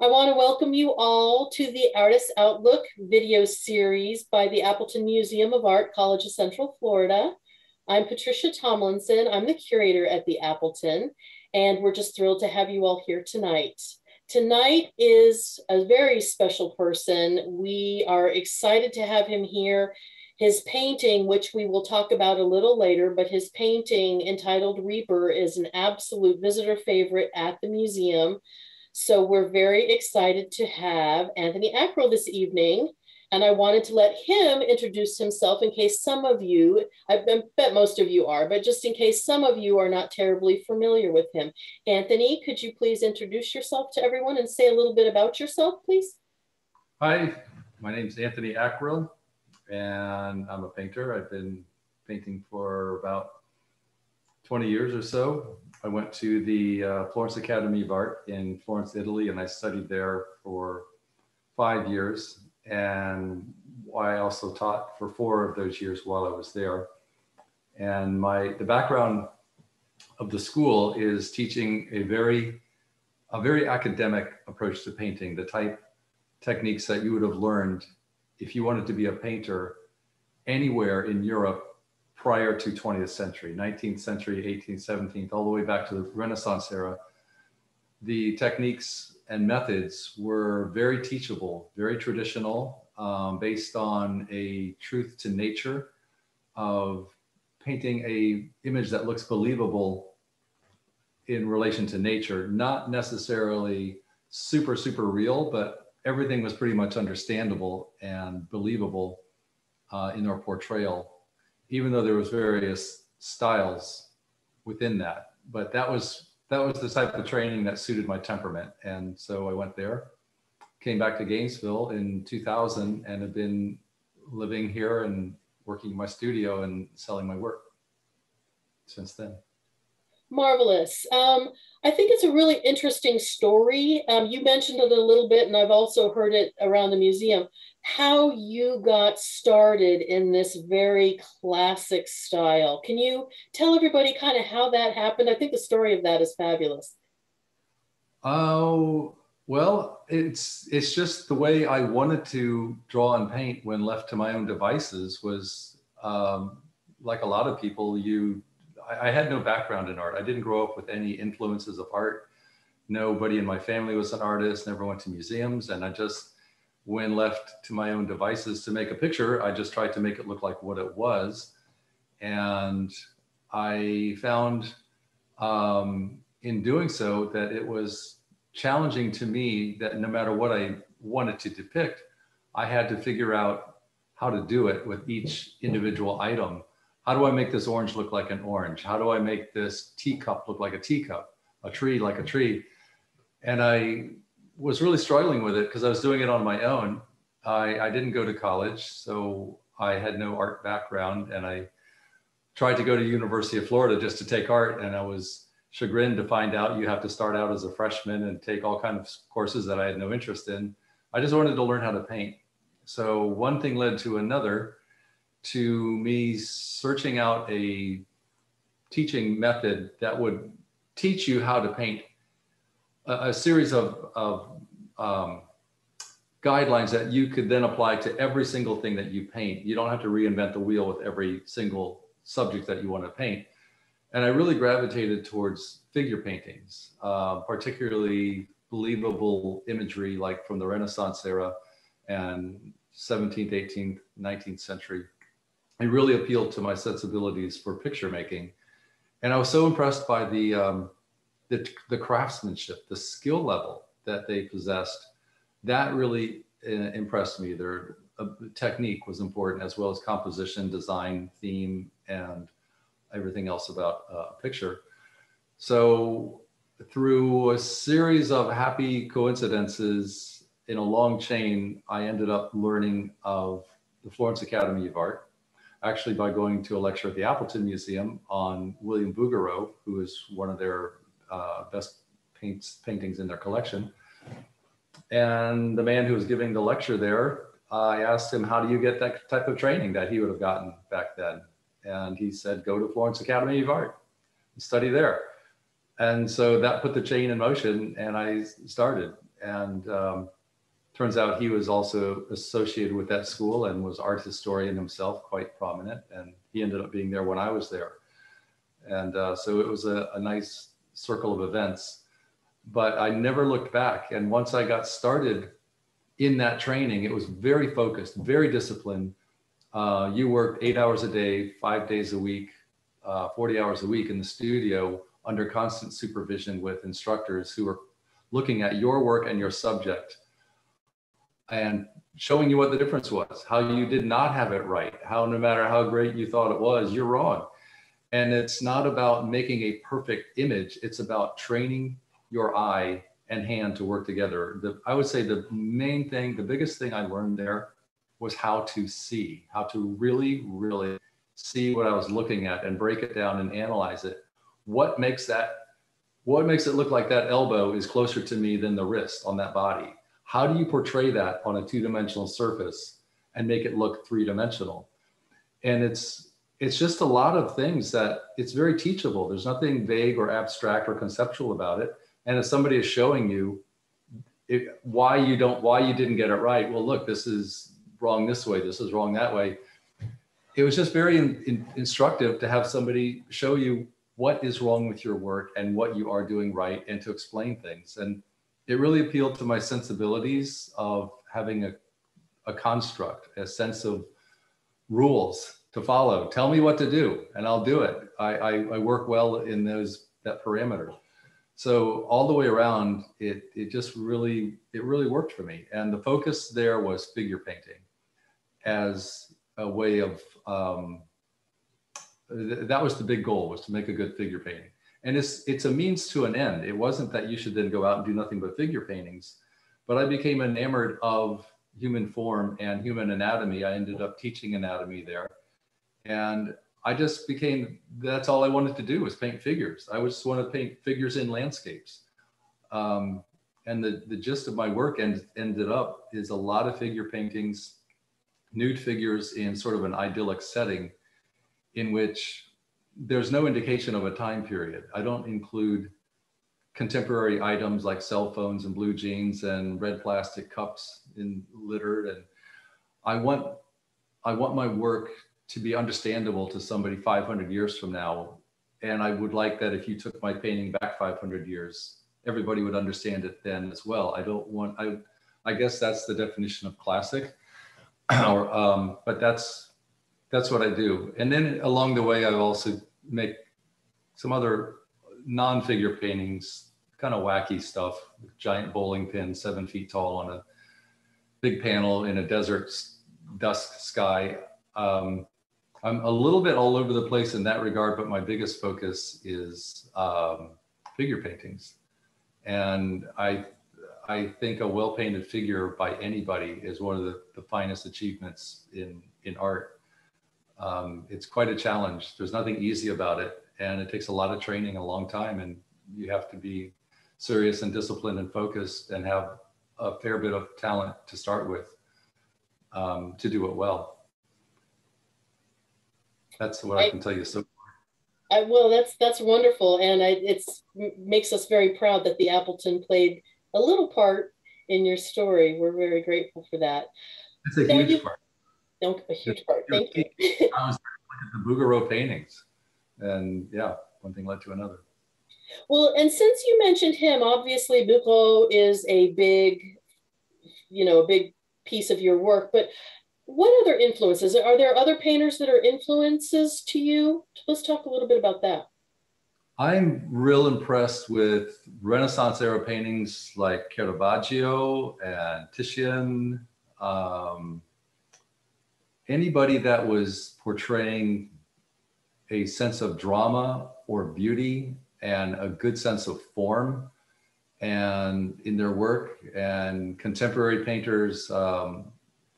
I want to welcome you all to the Artist Outlook video series by the Appleton Museum of Art, College of Central Florida. I'm Patricia Tomlinson. I'm the curator at the Appleton, and we're just thrilled to have you all here tonight. Tonight is a very special person. We are excited to have him here. His painting, which we will talk about a little later, but his painting entitled Reaper is an absolute visitor favorite at the museum. So we're very excited to have Anthony Ackrill this evening. And I wanted to let him introduce himself in case some of you, I bet most of you are, but just in case some of you are not terribly familiar with him. Anthony, could you please introduce yourself to everyone and say a little bit about yourself, please? Hi, my name is Anthony Ackrill, and I'm a painter. I've been painting for about 20 years or so. I went to the uh, Florence Academy of Art in Florence, Italy, and I studied there for five years. And I also taught for four of those years while I was there. And my the background of the school is teaching a very a very academic approach to painting, the type techniques that you would have learned if you wanted to be a painter anywhere in Europe prior to 20th century, 19th century, 18th, 17th, all the way back to the Renaissance era, the techniques and methods were very teachable, very traditional, um, based on a truth to nature of painting a image that looks believable in relation to nature, not necessarily super, super real, but everything was pretty much understandable and believable uh, in our portrayal even though there was various styles within that. But that was that was the type of training that suited my temperament, and so I went there. Came back to Gainesville in 2000 and have been living here and working in my studio and selling my work since then. Marvelous. Um, I think it's a really interesting story. Um, you mentioned it a little bit, and I've also heard it around the museum how you got started in this very classic style. Can you tell everybody kind of how that happened? I think the story of that is fabulous. Oh, well, it's it's just the way I wanted to draw and paint when left to my own devices was um, like a lot of people, you I, I had no background in art. I didn't grow up with any influences of art. Nobody in my family was an artist, never went to museums, and I just when left to my own devices to make a picture, I just tried to make it look like what it was. And I found um, in doing so that it was challenging to me that no matter what I wanted to depict, I had to figure out how to do it with each individual item. How do I make this orange look like an orange? How do I make this teacup look like a teacup, a tree like a tree? And I was really struggling with it because I was doing it on my own. I, I didn't go to college, so I had no art background, and I tried to go to University of Florida just to take art, and I was chagrined to find out you have to start out as a freshman and take all kinds of courses that I had no interest in. I just wanted to learn how to paint. So one thing led to another, to me searching out a teaching method that would teach you how to paint a, a series of, of um, guidelines that you could then apply to every single thing that you paint. You don't have to reinvent the wheel with every single subject that you want to paint. And I really gravitated towards figure paintings, uh, particularly believable imagery like from the Renaissance era and 17th, 18th, 19th century. It really appealed to my sensibilities for picture making. And I was so impressed by the, um, the, the craftsmanship, the skill level that they possessed, that really uh, impressed me. Their uh, technique was important as well as composition, design, theme, and everything else about uh, a picture. So through a series of happy coincidences in a long chain, I ended up learning of the Florence Academy of Art, actually by going to a lecture at the Appleton Museum on William Bouguereau, who is one of their uh, best paints, paintings in their collection. And the man who was giving the lecture there, I asked him, how do you get that type of training that he would have gotten back then? And he said, go to Florence Academy of Art and study there. And so that put the chain in motion and I started. and um, turns out he was also associated with that school and was art historian himself, quite prominent. And he ended up being there when I was there. And uh, so it was a, a nice circle of events. But I never looked back. And once I got started in that training, it was very focused, very disciplined. Uh, you worked eight hours a day, five days a week, uh, 40 hours a week in the studio under constant supervision with instructors who were looking at your work and your subject and showing you what the difference was, how you did not have it right, how no matter how great you thought it was, you're wrong. And it's not about making a perfect image, it's about training your eye and hand to work together. The, I would say the main thing, the biggest thing I learned there was how to see, how to really, really see what I was looking at and break it down and analyze it. What makes that, what makes it look like that elbow is closer to me than the wrist on that body? How do you portray that on a two-dimensional surface and make it look three-dimensional? And it's it's just a lot of things that it's very teachable. There's nothing vague or abstract or conceptual about it. And if somebody is showing you it, why you don't why you didn't get it right, well, look, this is wrong this way, this is wrong that way. It was just very in, in, instructive to have somebody show you what is wrong with your work and what you are doing right, and to explain things. And it really appealed to my sensibilities of having a, a construct, a sense of rules to follow. Tell me what to do and I'll do it. I, I, I work well in those that parameter. So all the way around, it, it just really, it really worked for me. And the focus there was figure painting as a way of, um, th that was the big goal was to make a good figure painting and it's it's a means to an end. It wasn't that you should then go out and do nothing but figure paintings, but I became enamored of human form and human anatomy. I ended up teaching anatomy there, and I just became that's all I wanted to do was paint figures. I just want to paint figures in landscapes. Um, and the, the gist of my work end, ended up is a lot of figure paintings, nude figures in sort of an idyllic setting in which there's no indication of a time period. I don't include contemporary items like cell phones and blue jeans and red plastic cups in littered. And I want, I want my work to be understandable to somebody 500 years from now. And I would like that if you took my painting back 500 years, everybody would understand it then as well. I don't want, I, I guess that's the definition of classic. or, um, but that's that's what I do. And then along the way, I also make some other non-figure paintings, kind of wacky stuff, giant bowling pin, seven feet tall on a big panel in a desert dusk sky. Um, I'm a little bit all over the place in that regard, but my biggest focus is um, figure paintings. And I, I think a well-painted figure by anybody is one of the, the finest achievements in, in art um, it's quite a challenge. There's nothing easy about it, and it takes a lot of training, a long time, and you have to be serious and disciplined and focused, and have a fair bit of talent to start with um, to do it well. That's what I, I can tell you so I will. That's that's wonderful, and I, it's makes us very proud that the Appleton played a little part in your story. We're very grateful for that. It's a huge you, part a huge part. Thank you. I was looking at the Bouguereau paintings, and yeah, one thing led to another. Well, and since you mentioned him, obviously Bouguereau is a big, you know, a big piece of your work. But what other influences? Are there other painters that are influences to you? Let's talk a little bit about that. I'm real impressed with Renaissance era paintings like Caravaggio and Titian. Um, anybody that was portraying a sense of drama or beauty and a good sense of form and in their work and contemporary painters um,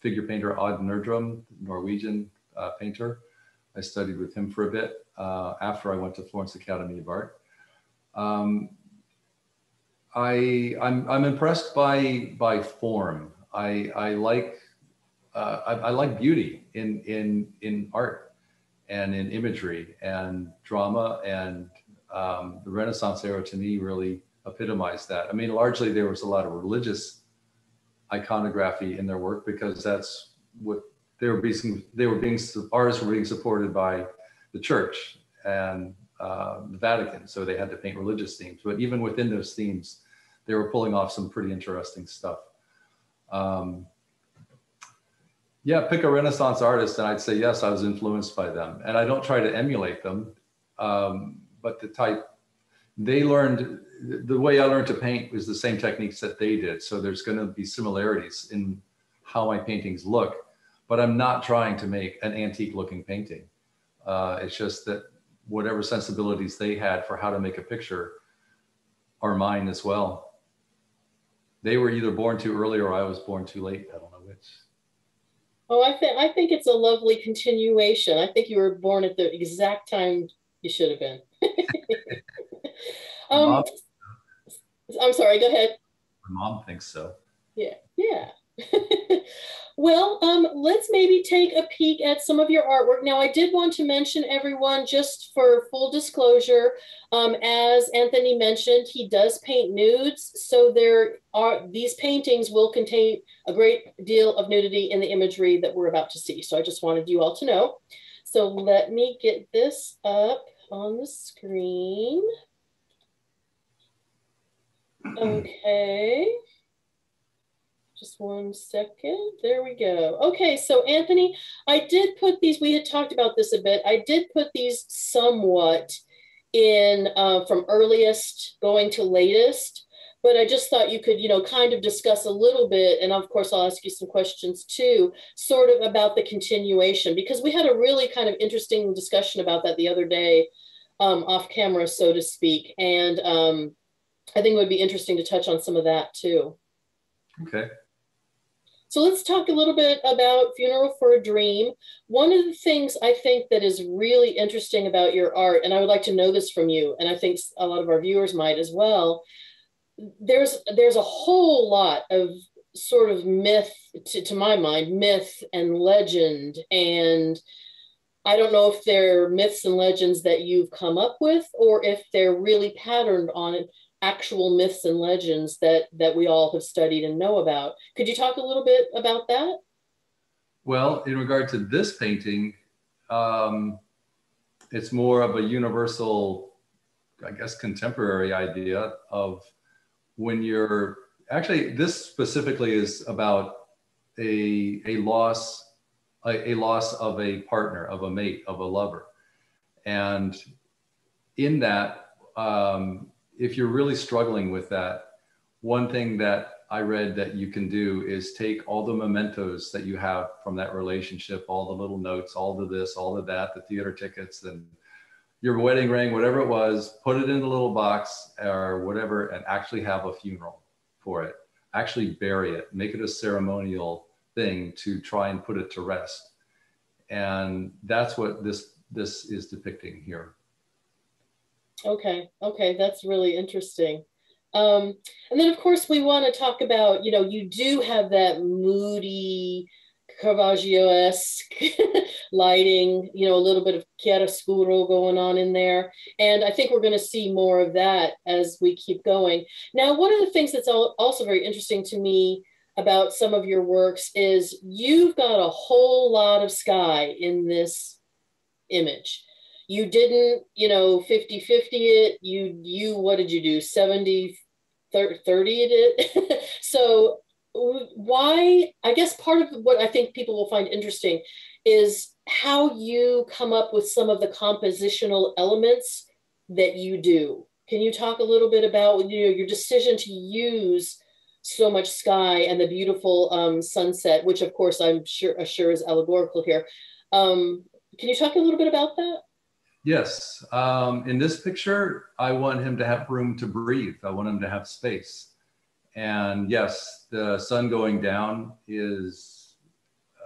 figure painter Odd Nerdrum, Norwegian uh, painter. I studied with him for a bit uh, after I went to Florence Academy of Art. Um, I, I'm, I'm impressed by, by form. I, I like uh, I, I, like beauty in in in art and in imagery and drama and um, the Renaissance era to me really epitomized that. I mean, largely there was a lot of religious iconography in their work because that's what they were being, they were being, artists were being supported by the church and uh, the Vatican. So they had to paint religious themes, but even within those themes, they were pulling off some pretty interesting stuff. Um, yeah, pick a Renaissance artist, and I'd say yes, I was influenced by them. And I don't try to emulate them, um, but the type they learned, the way I learned to paint was the same techniques that they did. So there's going to be similarities in how my paintings look, but I'm not trying to make an antique looking painting. Uh, it's just that whatever sensibilities they had for how to make a picture are mine as well. They were either born too early or I was born too late. I don't know which. Oh, I think I think it's a lovely continuation. I think you were born at the exact time you should have been. um, I'm sorry. Go ahead. My mom thinks so. Yeah. Yeah. well, um, let's maybe take a peek at some of your artwork. Now, I did want to mention everyone, just for full disclosure, um, as Anthony mentioned, he does paint nudes. So there are these paintings will contain a great deal of nudity in the imagery that we're about to see. So I just wanted you all to know. So let me get this up on the screen. Okay. Just one second. There we go. Okay, so Anthony, I did put these, we had talked about this a bit. I did put these somewhat in uh, from earliest going to latest, but I just thought you could, you know, kind of discuss a little bit. And of course, I'll ask you some questions too, sort of about the continuation, because we had a really kind of interesting discussion about that the other day um, off camera, so to speak. And um, I think it would be interesting to touch on some of that too. Okay. So let's talk a little bit about Funeral for a Dream. One of the things I think that is really interesting about your art, and I would like to know this from you, and I think a lot of our viewers might as well. There's there's a whole lot of sort of myth, to, to my mind, myth and legend, and I don't know if they're myths and legends that you've come up with, or if they're really patterned on actual myths and legends that that we all have studied and know about. Could you talk a little bit about that? Well, in regard to this painting, um, it's more of a universal, I guess, contemporary idea of when you're actually this specifically is about a a loss a, a loss of a partner of a mate of a lover and in that um, if you're really struggling with that, one thing that I read that you can do is take all the mementos that you have from that relationship, all the little notes, all the this, all the that, the theater tickets, and your wedding ring, whatever it was, put it in a little box or whatever, and actually have a funeral for it. Actually bury it, make it a ceremonial thing to try and put it to rest. And that's what this this is depicting here. Okay, okay, that's really interesting. Um, and then, of course, we want to talk about, you know, you do have that moody, Caravaggio-esque lighting, you know, a little bit of chiaroscuro going on in there. And I think we're going to see more of that as we keep going. Now, one of the things that's also very interesting to me about some of your works is you've got a whole lot of sky in this image you didn't, you know, 50 50 it. You, you, what did you do? 70 30 it. so, why, I guess part of what I think people will find interesting is how you come up with some of the compositional elements that you do. Can you talk a little bit about you know, your decision to use so much sky and the beautiful um, sunset, which of course I'm sure, sure is allegorical here. Um, can you talk a little bit about that? Yes. Um, in this picture, I want him to have room to breathe. I want him to have space. And yes, the sun going down is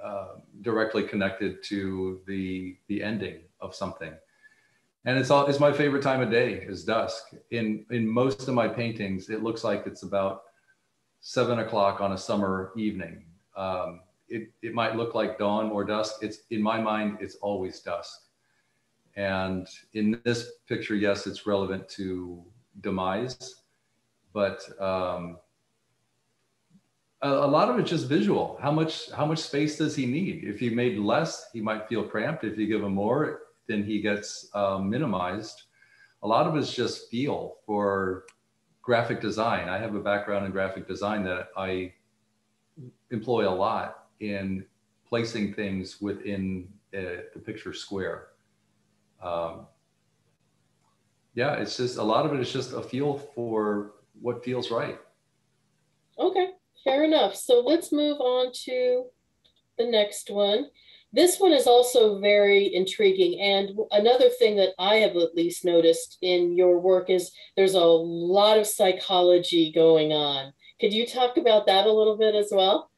uh, directly connected to the, the ending of something. And it's all, it's my favorite time of day is dusk. In, in most of my paintings, it looks like it's about seven o'clock on a summer evening. Um, it, it might look like dawn or dusk. It's in my mind, it's always dusk. And in this picture, yes, it's relevant to demise. but um, a, a, lot of it's just visual. How much how much space does he need? If you made less, he might feel cramped. If you give him more, then he gets um, minimized. A lot of it's just feel for graphic design. I have a background in graphic design that I employ a lot in placing things within uh, the picture square. Um, yeah, it's just a lot of it is just a feel for what feels right. Okay, fair enough. So let's move on to the next one. This one is also very intriguing. And another thing that I have at least noticed in your work is there's a lot of psychology going on. Could you talk about that a little bit as well?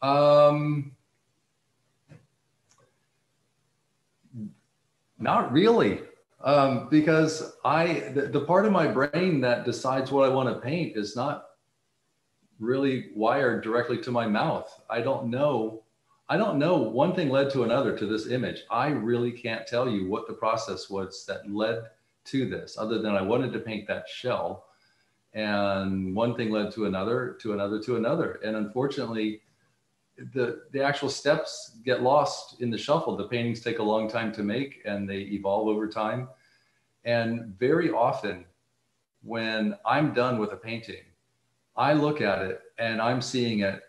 Um, not really um, because I the, the, part of my brain that decides what I want to paint is not really wired directly to my mouth. I don't know. I don't know. One thing led to another to this image. I really can't tell you what the process was that led to this, other than I wanted to paint that shell, and one thing led to another, to another, to another, and unfortunately, the the actual steps get lost in the shuffle. The paintings take a long time to make and they evolve over time. And very often when I'm done with a painting, I look at it and I'm seeing it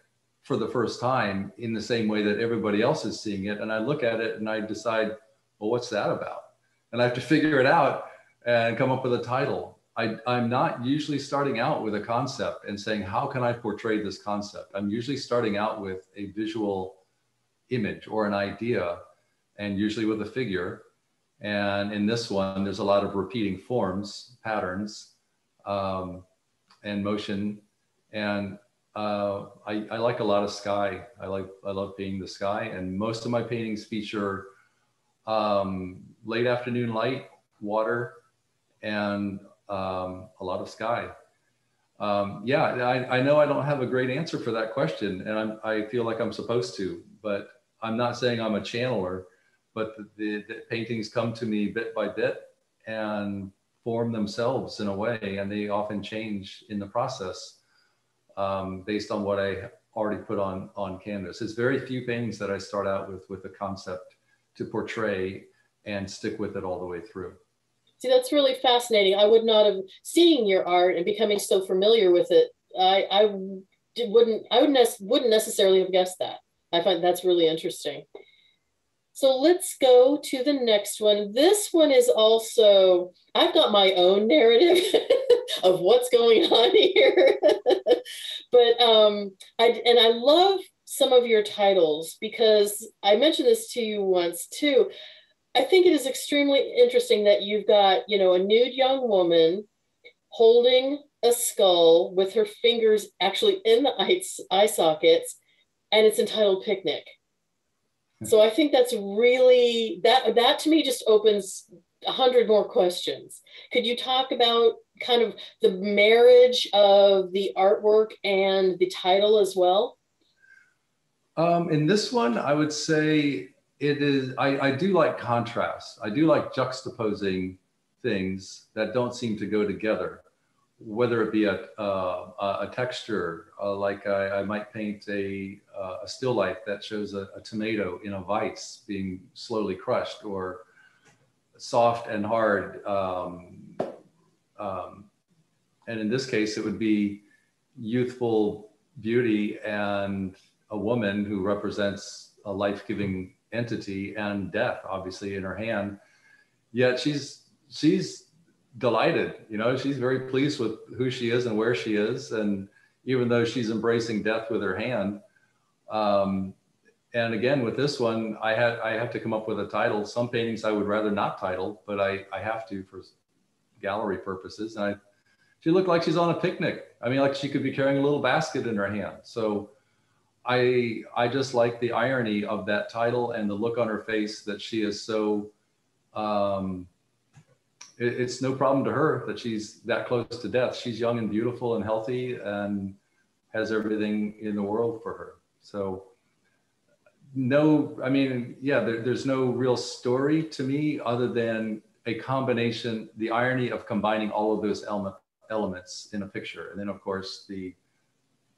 for the first time in the same way that everybody else is seeing it. And I look at it and I decide, well, what's that about? And I have to figure it out and come up with a title. I, I'm not usually starting out with a concept and saying, how can I portray this concept? I'm usually starting out with a visual image or an idea, and usually with a figure. And in this one, there's a lot of repeating forms, patterns, um, and motion. And uh, I, I, like a lot of sky. I like I love painting the sky, and most of my paintings feature um, late afternoon light, water, and um, a lot of sky. Um, yeah, I, I, know I don't have a great answer for that question, and I'm, i feel like I'm supposed to, but I'm not saying I'm a channeler, but the, the, the, paintings come to me bit by bit and form themselves in a way, and they often change in the process um, based on what I already put on on canvas. It's very few paintings that I start out with with a concept to portray and stick with it all the way through. See, that's really fascinating. I would not have seeing your art and becoming so familiar with it. I I wouldn't I would ne- wouldn't necessarily have guessed that. I find that's really interesting. So let's go to the next one. This one is also I've got my own narrative of what's going on here, but um, I and I love some of your titles because I mentioned this to you once too. I think it is extremely interesting that you've got, you know, a nude young woman holding a skull with her fingers actually in the eye, eye sockets, and it's entitled Picnic. Hmm. So I think that's really that that to me just opens a hundred more questions. Could you talk about kind of the marriage of the artwork and the title as well? Um, in this one, I would say it is I, I do like contrast i do like juxtaposing things that don't seem to go together whether it be a, uh, a texture uh, like I, I, might paint a, uh, a still life that shows a, a, tomato in a vice being slowly crushed or soft and hard um, um, and in this case it would be youthful beauty and a woman who represents a life-giving entity and death obviously in her hand. Yet she's she's delighted you know she's very pleased with who she is and where she is. And even though she's embracing death with her hand um, and again with this one i had i have to come up with a title. Some paintings i would rather not title but i i have to for gallery purposes. And i she looked like she's on a picnic. I mean like she could be carrying a little basket in her hand. So I I just like the irony of that title and the look on her face that she is so. Um, it, it's no problem to her that she's that close to death. She's young and beautiful and healthy and has everything in the world for her. So no, I mean, yeah, there, there's no real story to me other than a combination, the irony of combining all of those element, elements in a picture. And then of course the,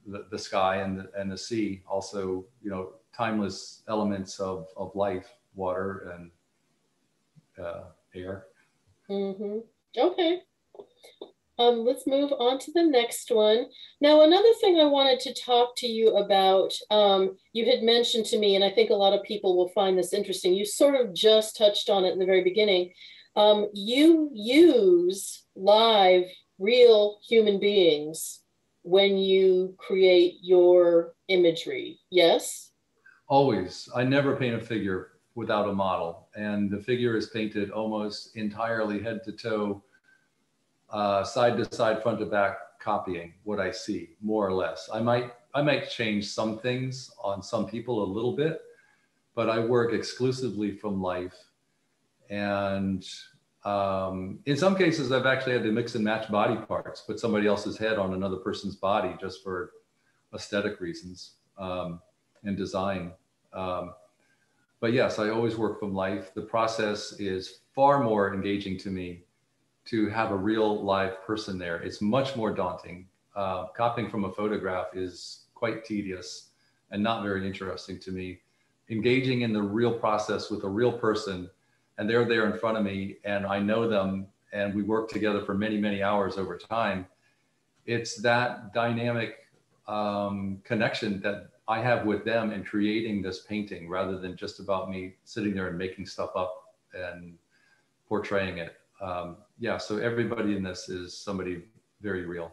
the, the sky and the, and the sea also, you know, timeless elements of, of life, water and uh, air. Mm-hmm. Okay. Um, let's move on to the next one. Now, another thing I wanted to talk to you about, um, you had mentioned to me, and I think a lot of people will find this interesting. You sort of just touched on it in the very beginning. Um, you use live, real human beings when you create your imagery, yes? Always. I never paint a figure without a model, and the figure is painted almost entirely head to toe uh, side to side, front to back, copying what I see, more or less. I might I might change some things on some people a little bit, but I work exclusively from life. And um, in some cases, I've actually had to mix and match body parts, put somebody else's head on another person's body just for aesthetic reasons um, and design. Um, but yes, I always work from life. The process is far more engaging to me to have a real live person there. It's much more daunting. Uh, copying from a photograph is quite tedious and not very interesting to me. Engaging in the real process with a real person, and they're there in front of me, and I know them, and we work together for many, many hours over time. It's that dynamic um, connection that I have with them in creating this painting rather than just about me sitting there and making stuff up and portraying it. Um, yeah, so everybody in this is somebody very real.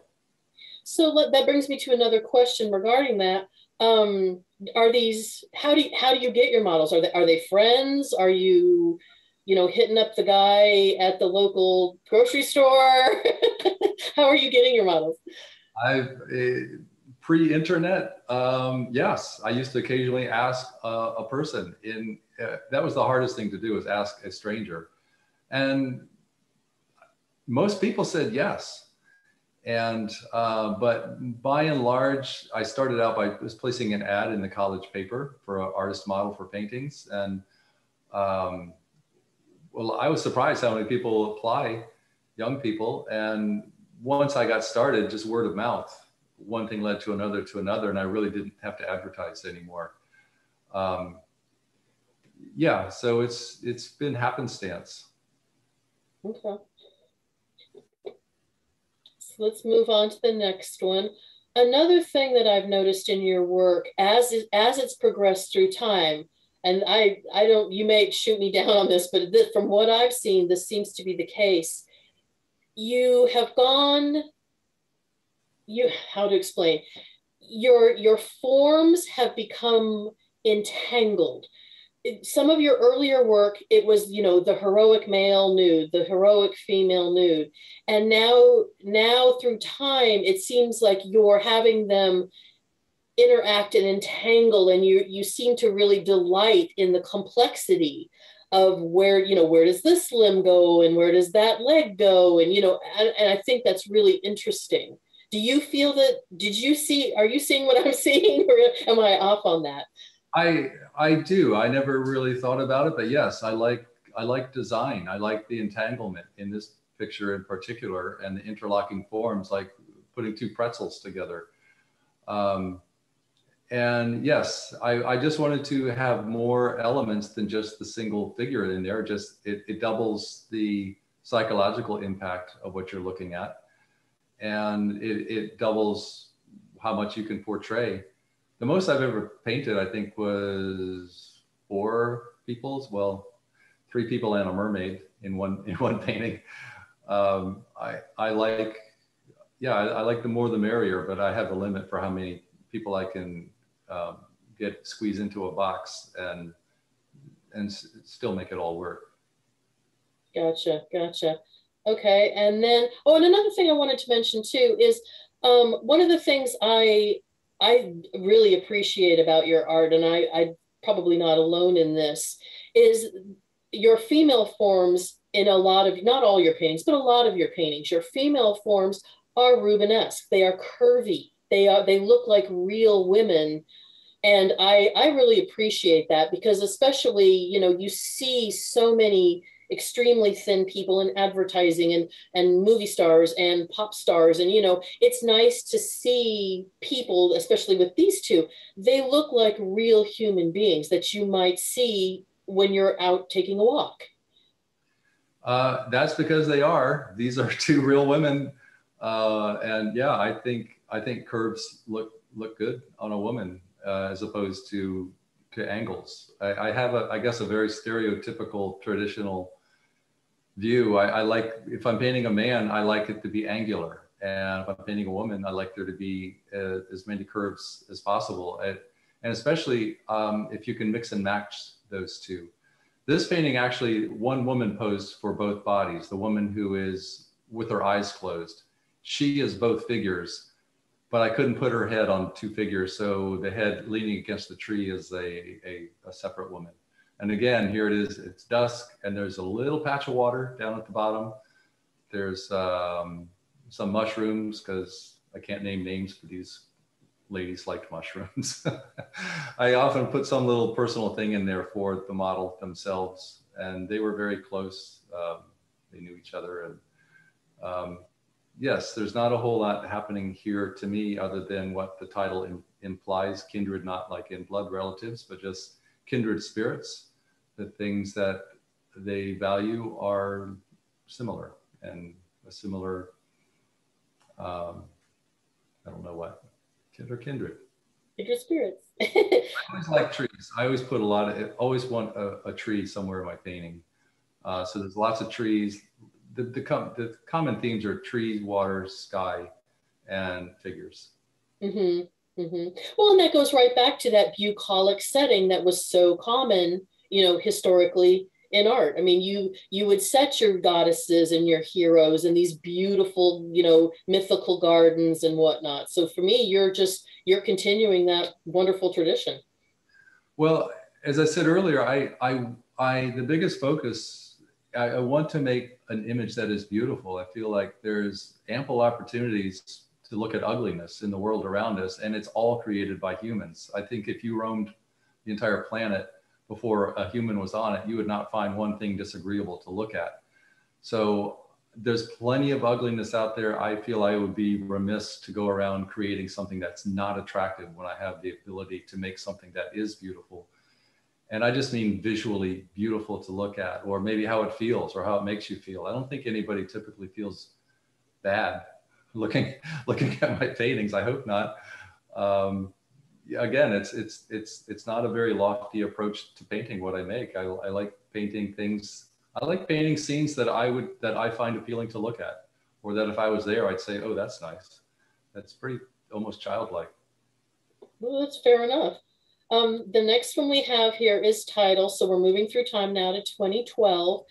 So that brings me to another question regarding that. Um, are these how do you, how do you get your models? Are they are they friends? Are you you know hitting up the guy at the local grocery store? how are you getting your models? I've uh, pre-internet. Um, yes, I used to occasionally ask uh, a person. In uh, that was the hardest thing to do is ask a stranger, and most people said yes. And, uh, but by and large, I started out by just placing an ad in the college paper for an artist model for paintings. And, um, well, I was surprised how many people apply, young people. And once I got started, just word of mouth, one thing led to another to another, and I really didn't have to advertise anymore. Um, yeah, so it's it's been happenstance. Okay So let's move on to the next one. Another thing that I've noticed in your work as as it's progressed through time, and I I don't you may shoot me down on this, but from what I've seen, this seems to be the case. You have gone. You how to explain your your forms have become entangled some of your earlier work it was you know the heroic male nude the heroic female nude and now now through time it seems like you're having them interact and entangle and you you seem to really delight in the complexity of where you know where does this limb go and where does that leg go and you know and, and i think that's really interesting do you feel that did you see are you seeing what i'm seeing or am i off on that I I do. I never really thought about it, but yes, I like I like design. I like the entanglement in this picture in particular, and the interlocking forms, like putting two pretzels together. Um, and yes, I, I just wanted to have more elements than just the single figure in there. Just it, it doubles the psychological impact of what you're looking at, and it, it doubles how much you can portray the most I've ever painted, I think, was four people's. Well, three people and a mermaid in one in one painting. Um, I I like, yeah, I, I, like the more the merrier, but I have a limit for how many people I can um, get squeezed into a box and and still make it all work. Gotcha, gotcha. Okay, and then oh, and another thing I wanted to mention too is um, one of the things I I really appreciate about your art, and I, I'm probably not alone in this, is your female forms in a lot of, not all your paintings, but a lot of your paintings, your female forms are Rubenesque. They are curvy. They are, they look like real women. And I, I really appreciate that because especially, you know, you see so many extremely thin people in advertising and and movie stars and pop stars. And you know it's nice to see people especially with these two they look like real human beings that you might see when you're out taking a walk. Uh, that's because they are. These are two real women. Uh, and yeah i think i think curves look look good on a woman uh, as opposed to to angles. I, I, have a, I guess, a very stereotypical traditional view. I, I, like if I'm painting a man, I like it to be angular, and if I'm painting a woman, I like there to be uh, as many curves as possible, and, and especially um, if you can mix and match those two. This painting actually, one woman posed for both bodies. The woman who is with her eyes closed, she is both figures but I couldn't put her head on two figures. So the head leaning against the tree is a, a, a, separate woman. And again, here it is, it's dusk and there's a little patch of water down at the bottom. There's um, some mushrooms because I can't name names for these ladies liked mushrooms. I often put some little personal thing in there for the model themselves and they were very close. Um, they knew each other and um, yes, there's not a whole lot happening here to me other than what the title in, implies kindred, not like in blood relatives, but just kindred spirits. The things that they value are similar and a similar, um, I don't know what, kindred, kindred. Kindred spirits. I always like trees. I always put a lot of, always want a, a tree somewhere in my painting. Uh, so there's lots of trees, the, the, com- the common themes are trees, water, sky, and figures. Mm-hmm, mm-hmm. Well, and that goes right back to that bucolic setting that was so common, you know, historically in art. I mean, you you would set your goddesses and your heroes in these beautiful, you know, mythical gardens and whatnot. So for me, you're just you're continuing that wonderful tradition. Well, as I said earlier, I I I the biggest focus I, I want to make an image that is beautiful. I feel like there's ample opportunities to look at ugliness in the world around us, and it's all created by humans. I think if you roamed the entire planet before a human was on it, you would not find one thing disagreeable to look at. So there's plenty of ugliness out there. I feel I would be remiss to go around creating something that's not attractive when I have the ability to make something that is beautiful and I just mean visually beautiful to look at, or maybe how it feels or how it makes you feel. I don't think anybody typically feels bad looking looking at my paintings. I hope not. Um, again, it's it's it's it's not a very lofty approach to painting what I make. I, I like painting things. I like painting scenes that I would that I find appealing to look at, or that if I was there, I'd say, "Oh, that's nice." That's pretty almost childlike. Well, that's fair enough. Um, the next one we have here is title. So we're moving through time now to 2012.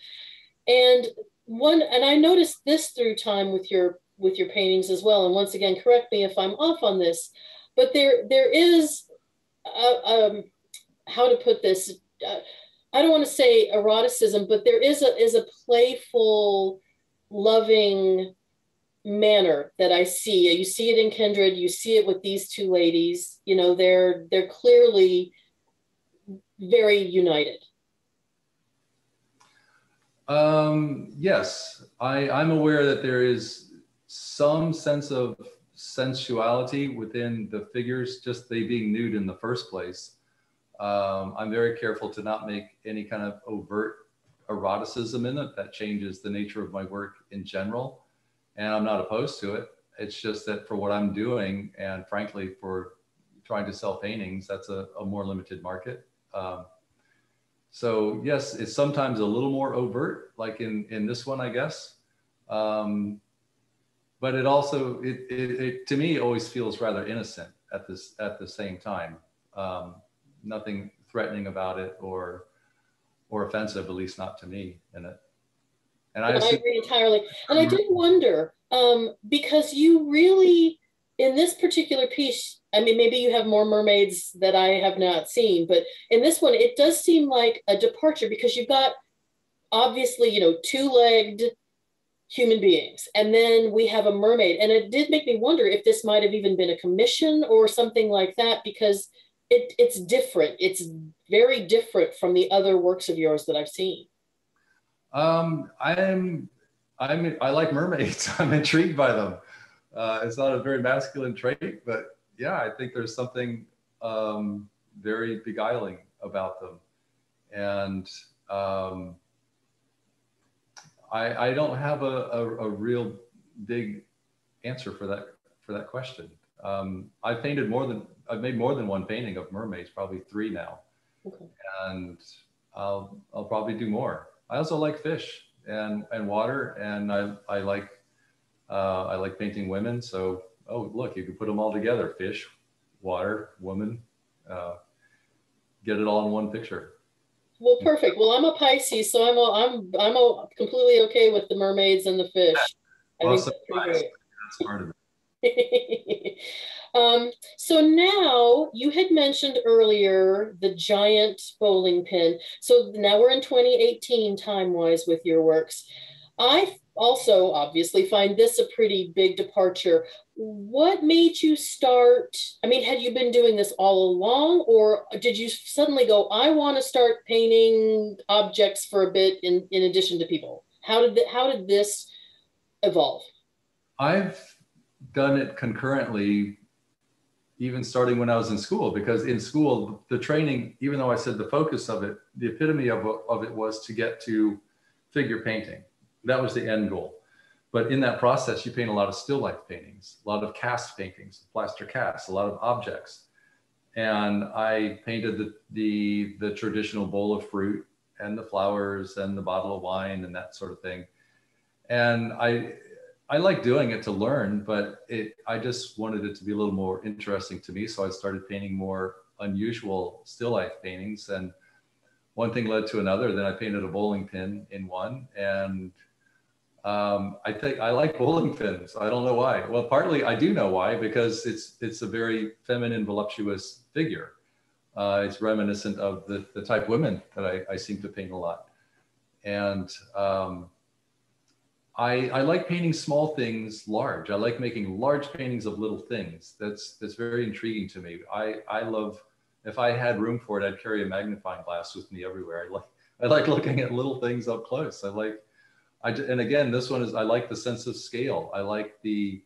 And one, and I noticed this through time with your with your paintings as well. And once again, correct me if I'm off on this, but there there is, a, um, how to put this, uh, I don't want to say eroticism, but there is a is a playful, loving manner that I see. You see it in Kindred, you see it with these two ladies. You know, they're they're clearly very united. Um, yes, I, I'm aware that there is some sense of sensuality within the figures, just they being nude in the first place. Um, I'm very careful to not make any kind of overt eroticism in it that changes the nature of my work in general and I'm not opposed to it. It's just that for what I'm doing, and frankly, for trying to sell paintings, that's a, a more limited market. Um, so yes, it's sometimes a little more overt, like in in this one, I guess. Um, but it also, it, it, it, to me, always feels rather innocent at this at the same time. Um, nothing threatening about it or or offensive, at least not to me in it. And I, I agree entirely. And I did wonder um, because you really, in this particular piece, I mean, maybe you have more mermaids that I have not seen, but in this one, it does seem like a departure because you've got obviously, you know, two legged human beings. And then we have a mermaid. And it did make me wonder if this might have even been a commission or something like that because it, it's different. It's very different from the other works of yours that I've seen. Um, I'm, I'm, I like mermaids. I'm intrigued by them. Uh, it's not a very masculine trait, but yeah, I think there's something um, very beguiling about them. And um, I, I don't have a, a, a, real big answer for that for that question. Um, I painted more than I've made more than one painting of mermaids, probably three now, okay. and I'll I'll probably do more. I also like fish and and water, and I I like uh, I like painting women. So oh look, you can put them all together: fish, water, woman. Uh, get it all in one picture. Well, perfect. Well, I'm a Pisces, so I'm a, I'm I'm a, completely okay with the mermaids and the fish. I awesome. that's, that's part of it. um, so now you had mentioned earlier the giant bowling pin. So now we're in 2018 time wise with your works. I also obviously find this a pretty big departure. What made you start? I mean, had you been doing this all along, or did you suddenly go, I want to start painting objects for a bit in, in addition to people? How did, the, how did this evolve? I've done it concurrently, even starting when I was in school, because in school, the training, even though I said the focus of it, the epitome of, of it was to get to figure painting that was the end goal. But in that process, you paint a lot of still life paintings, a lot of cast paintings, plaster casts, a lot of objects. And I painted the, the, the traditional bowl of fruit and the flowers and the bottle of wine and that sort of thing. And I, I like doing it to learn, but it, I just wanted it to be a little more interesting to me. So I started painting more unusual still life paintings. And one thing led to another. Then I painted a bowling pin in one and um, I think I like bowling pins. I don't know why. Well, partly I do know why because it's it's a very feminine, voluptuous figure. Uh, it's reminiscent of the, the type women that I, I seem to paint a lot. And um, I, I like painting small things large. I like making large paintings of little things. That's that's very intriguing to me. I, I love if I had room for it, I'd carry a magnifying glass with me everywhere. I like I like looking at little things up close. I like I, and again, this one is, I like the sense of scale. I like the,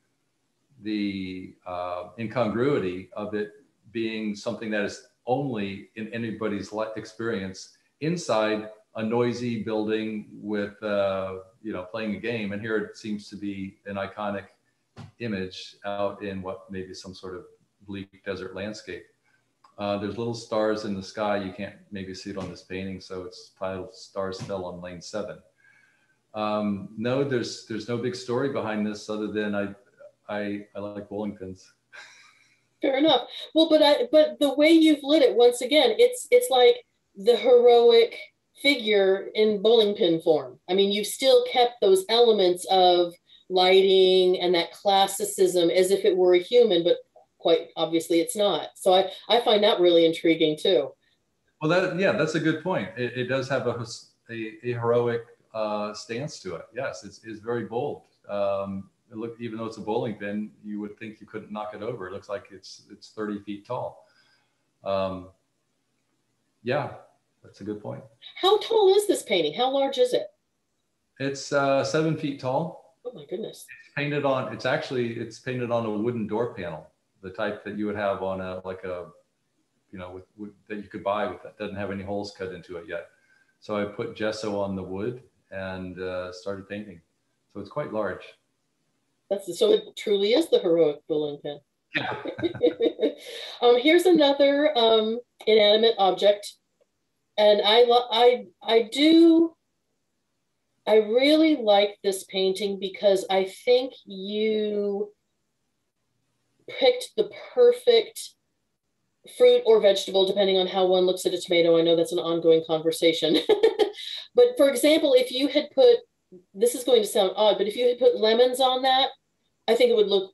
the uh, incongruity of it being something that is only in anybody's experience inside a noisy building with, uh, you know, playing a game. And here it seems to be an iconic image out in what maybe some sort of bleak desert landscape. Uh, there's little stars in the sky. You can't maybe see it on this painting. So it's titled Stars Fell on Lane 7 um, no, there's there's no big story behind this other than I I, I like bowling pins. Fair enough. Well, but I but the way you've lit it once again, it's it's like the heroic figure in bowling pin form. I mean, you've still kept those elements of lighting and that classicism as if it were a human, but quite obviously it's not. So I, I find that really intriguing too. Well, that yeah, that's a good point. It, it does have a, a, a heroic uh, stance to it. Yes, it's, it's very bold. Um, it look, even though it's a bowling pin, you would think you couldn't knock it over. It looks like it's it's 30 feet tall. Um, yeah, that's a good point. How tall is this painting? How large is it? It's uh, seven feet tall. Oh my goodness! It's painted on. It's actually it's painted on a wooden door panel, the type that you would have on a like a, you know, with, with that you could buy with that doesn't have any holes cut into it yet. So I put gesso on the wood and uh, started painting. So it's quite large. That's so it truly is the heroic bowling pin. Yeah. um, here's another um, inanimate object, and I I I do. I really like this painting because I think you picked the perfect fruit or vegetable, depending on how one looks at a tomato. I know that's an ongoing conversation. but for example, if you had put, this is going to sound odd, but if you had put lemons on that, I think it would look,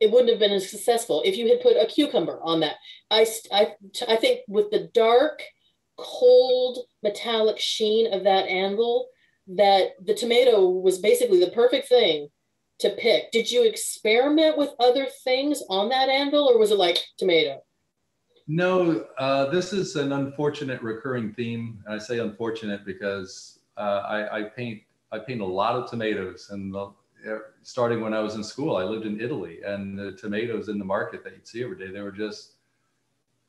it wouldn't have been as successful. If you had put a cucumber on that, I, I, I think with the dark, cold, metallic sheen of that anvil, that the tomato was basically the perfect thing to pick. Did you experiment with other things on that anvil or was it like tomato? No, uh, this is an unfortunate recurring theme. And I say unfortunate because Uh, I, I, paint I paint a lot of tomatoes, and the, starting when I was in school, I lived in Italy, and the tomatoes in the market that you'd see every day, they were just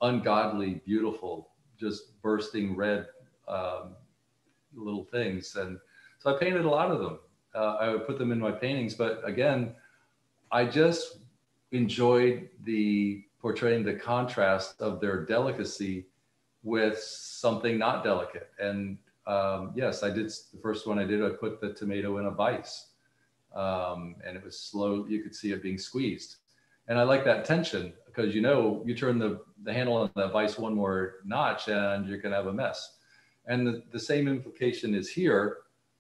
ungodly beautiful, just bursting red um, little things. And so I painted a lot of them. Uh, I would put them in my paintings, but again, I just enjoyed the portraying the contrast of their delicacy with something not delicate. And um, yes, I did the first one I did, I put the tomato in a vise um, and it was slow. You could see it being squeezed. And I like that tension because you know, you turn the, the handle on the vice one more notch and you're going to have a mess. And the, the same implication is here.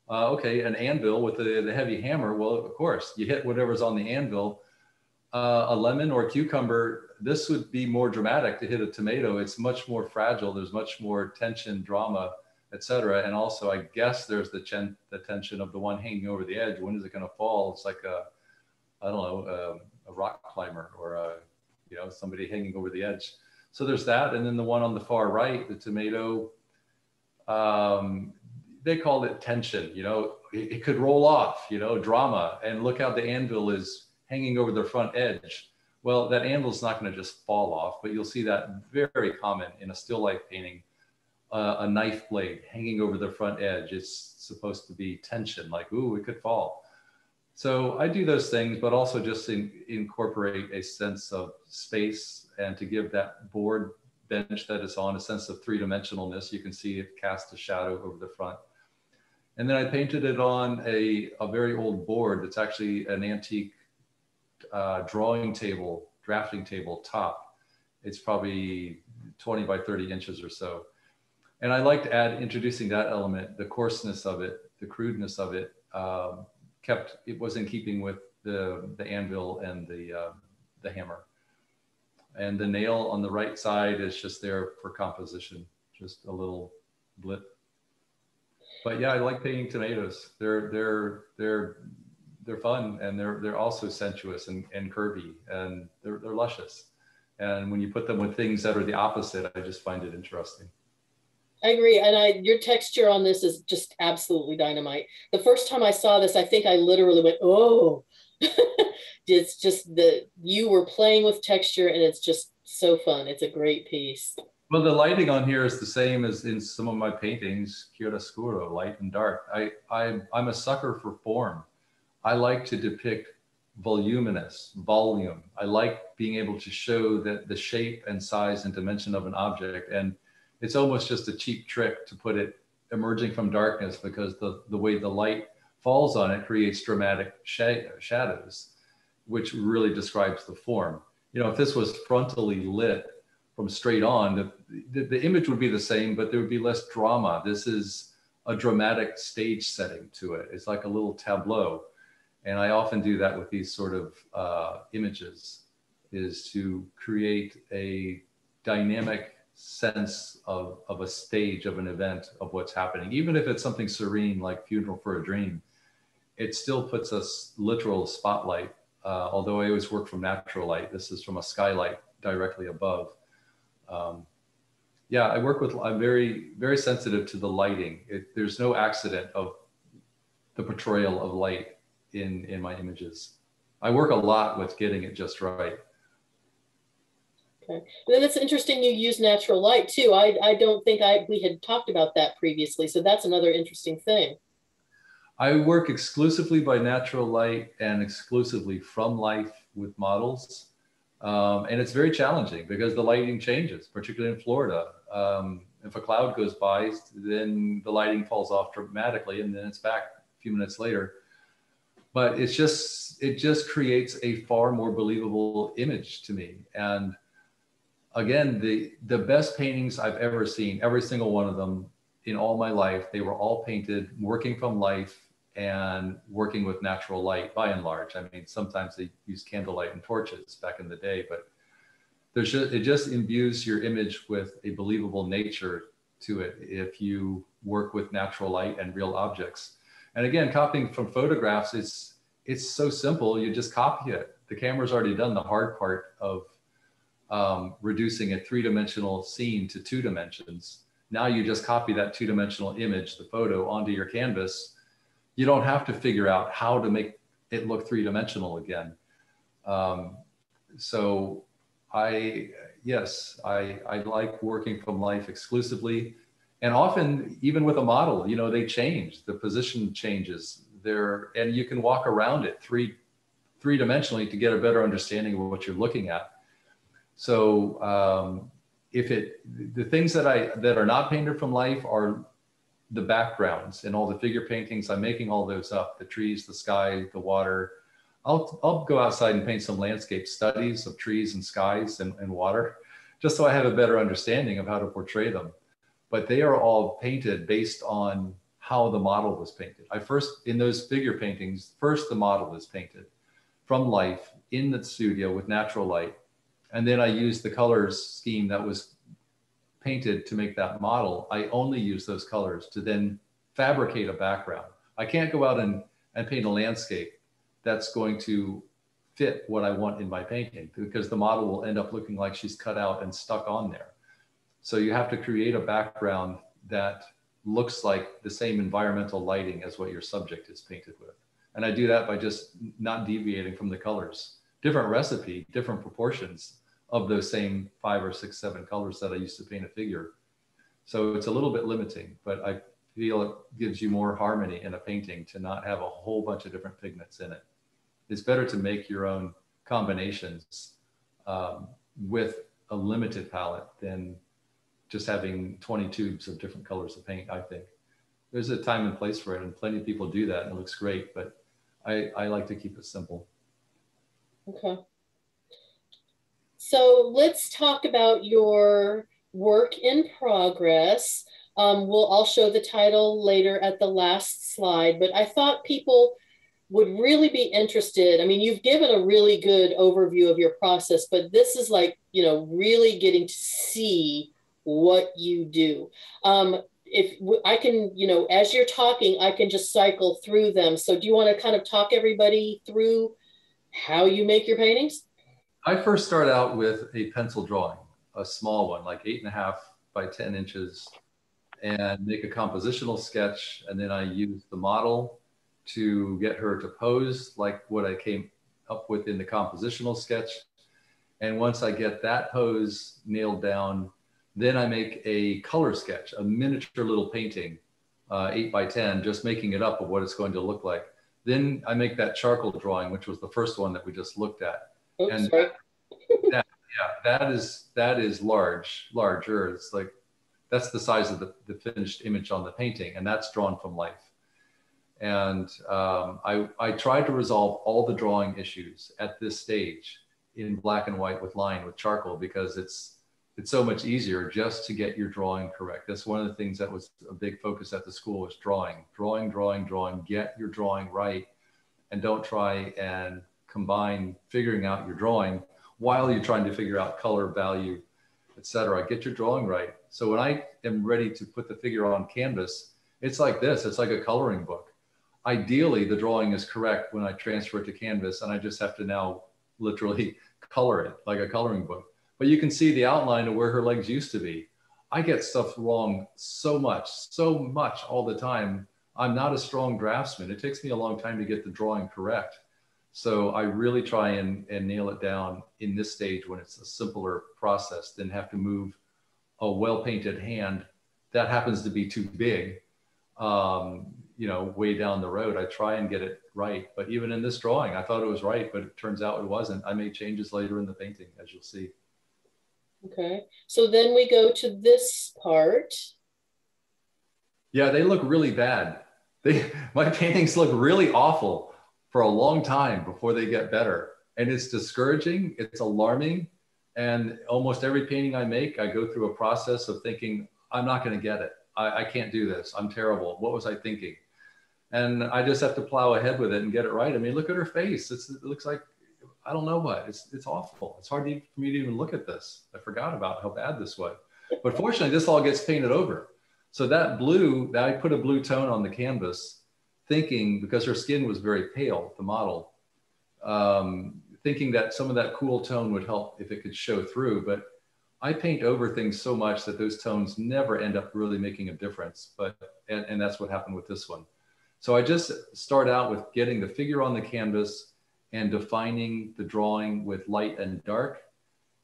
Uh, okay, an anvil with the, the heavy hammer. Well, of course, you hit whatever's on the anvil. Uh, a lemon or a cucumber, this would be more dramatic to hit a tomato. It's much more fragile. There's much more tension, drama etc. And also, I guess there's the, chen- the tension of the one hanging over the edge. When is it going to fall? It's like a, I don't know, um, a rock climber or a, you know, somebody hanging over the edge. So there's that. And then the one on the far right, the tomato, um, they called it tension. You know, it, it could roll off. You know, drama. And look how the anvil is hanging over the front edge. Well, that anvil is not going to just fall off, but you'll see that very common in a still life painting uh, a knife blade hanging over the front edge. It's supposed to be tension, like, ooh, it could fall. So I do those things, but also just in, incorporate a sense of space and to give that board bench that is on a sense of three dimensionalness. You can see it cast a shadow over the front. And then I painted it on a, a very old board that's actually an antique uh, drawing table, drafting table top. It's probably 20 by 30 inches or so and I like to add introducing that element, the coarseness of it, the crudeness of it, um, kept it was in keeping with the the anvil and the uh, the hammer. And the nail on the right side is just there for composition, just a little blip. But yeah, I like painting tomatoes. They're they're they're they're fun and they're they're also sensuous and, and curvy and they're they're luscious. And when you put them with things that are the opposite, I just find it interesting. I agree. And I your texture on this is just absolutely dynamite. The first time I saw this, I think I literally went, oh, it's just the you were playing with texture and it's just so fun. It's a great piece. Well, the lighting on here is the same as in some of my paintings, chiaroscuro, light and dark. I, I, I'm a sucker for form. I like to depict voluminous, volume. I like being able to show that the shape and size and dimension of an object. And it's almost just a cheap trick to put it emerging from darkness because the, the way the light falls on it creates dramatic sh- shadows, which really describes the form. You know, if this was frontally lit from straight on, the, the, the image would be the same, but there would be less drama. This is a dramatic stage setting to it. It's like a little tableau. And I often do that with these sort of uh, images is to create a dynamic sense of, of a stage of an event of what's happening. Even if it's something serene like funeral for a dream it still puts us literal spotlight uh, although i always work from natural light. This is from a skylight directly above. Um, yeah i work with i'm very very sensitive to the lighting. It, there's no accident of the portrayal of light in in my images. I work a lot with getting it just right Okay. And then it's interesting you use natural light too. I, I don't think I we had talked about that previously. So that's another interesting thing. I work exclusively by natural light and exclusively from life with models. Um, and it's very challenging because the lighting changes, particularly in Florida. Um, if a cloud goes by, then the lighting falls off dramatically and then it's back a few minutes later. But it's just, it just creates a far more believable image to me. And again, the, the best paintings I've ever seen, every single one of them in all my life, they were all painted working from life and working with natural light by and large. I mean, sometimes they use candlelight and torches back in the day, but there's just, it just imbues your image with a believable nature to it if you work with natural light and real objects. And again, copying from photographs, it's it's so simple. You just copy it. The camera's already done the hard part of um, reducing a three-dimensional scene to two dimensions. now you just copy that two-dimensional image, the photo, onto your canvas. You don't have to figure out how to make it look three-dimensional again. Um, so I, yes, I, I like working from life exclusively. And often, even with a model, you know, they change, the position changes there, and you can walk around it three, three dimensionally to get a better understanding of what you're looking at. So um, if it, the things that I, that are not painted from life are the backgrounds and all the figure paintings. I'm making all those up, the trees, the sky, the water, I'll, I'll go outside and paint some landscape studies of trees and skies and, and water, just so I have a better understanding of how to portray them. But they are all painted based on how the model was painted. I first, in those figure paintings, first the model is painted from life in the studio with natural light. And then I use the colors scheme that was painted to make that model. I only use those colors to then fabricate a background. I can't go out and, and paint a landscape that's going to fit what I want in my painting because the model will end up looking like she's cut out and stuck on there. So you have to create a background that looks like the same environmental lighting as what your subject is painted with. And I do that by just not deviating from the colors. Different recipe, different proportions of those same five or six, seven colors that I used to paint a figure. So it's a little bit limiting, but I feel it gives you more harmony in a painting to not have a whole bunch of different pigments in it it's better to make your own combinations um, with a limited palette than just having 20 tubes of different colors of paint, I think. There's a time and place for it, and plenty of people do that, and it looks great, but I, I like to keep it simple. Okay. So let's talk about your work in progress. Um, we'll, I'll show the title later at the last slide, but I thought people would really be interested. I mean, you've given a really good overview of your process, but this is like, you know, really getting to see what you do. Um, if I can, you know, as you're talking, I can just cycle through them. So do you want to kind of talk everybody through how you make your paintings? I first start out with a pencil drawing, a small one, like eight and a half by 10 inches, and make a compositional sketch. And then I use the model to get her to pose like what I came up with in the compositional sketch. And once I get that pose nailed down, then I make a color sketch, a miniature little painting, uh, eight by 10, just making it up of what it's going to look like. Then I make that charcoal drawing, which was the first one that we just looked at. Oops, and that, that, yeah, that is, that is large, larger. It's like, that's the size of the, the finished image on the painting. And that's drawn from life. And um, I, I tried to resolve all the drawing issues at this stage in black and white with line with charcoal because it's it's so much easier just to get your drawing correct. That's one of the things that was a big focus at the school was drawing, drawing, drawing, drawing. Get your drawing right, and don't try and combine figuring out your drawing while you're trying to figure out color, value, etc. Get your drawing right. So when I am ready to put the figure on canvas, it's like this. It's like a coloring book ideally the drawing is correct when I transfer it to canvas and I just have to now literally color it like a coloring book. But you can see the outline of where her legs used to be. I get stuff wrong so much, so much all the time. I'm not a strong draftsman. It takes me a long time to get the drawing correct. So I really try and, and nail it down in this stage when it's a simpler process than have to move a well painted hand that happens to be too big um, you know, way down the road. I try and get it right. But even in this drawing, I thought it was right, but it turns out it wasn't. I made changes later in the painting, as you'll see. Okay. So then we go to this part. Yeah, they look really bad. They my paintings look really awful for a long time before they get better. And it's discouraging, it's alarming. And almost every painting I make, I go through a process of thinking, I'm not going to get it. I, I can't do this. I'm terrible. What was I thinking? and I just have to plow ahead with it and get it right. I mean, look at her face. It's, it looks like I don't know what. It's it's awful. It's hard to, for me to even look at this. I forgot about how bad this was. But fortunately, this all gets painted over. So that blue, that I put a blue tone on the canvas, thinking because her skin was very pale, the model, um, thinking that some of that cool tone would help if it could show through. But I paint over things so much that those tones never end up really making a difference. But and, and that's what happened with this one. So I just start out with getting the figure on the canvas and defining the drawing with light and dark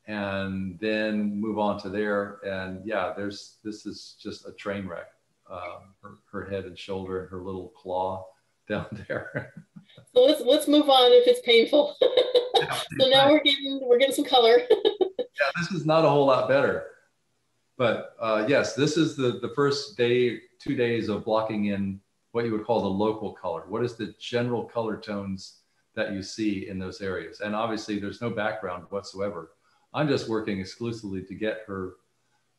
and then move on to there. And yeah, there's this is just a train wreck. Um, her, her head and shoulder and her little claw down there. so let's let's move on if it's painful. so now we're getting we're getting some color. yeah, this is not a whole lot better. But uh, yes, this is the the first day, two days of blocking in what you would call the local color. What is the general color tones that you see in those areas? And obviously, there's no background whatsoever. I'm just working exclusively to get her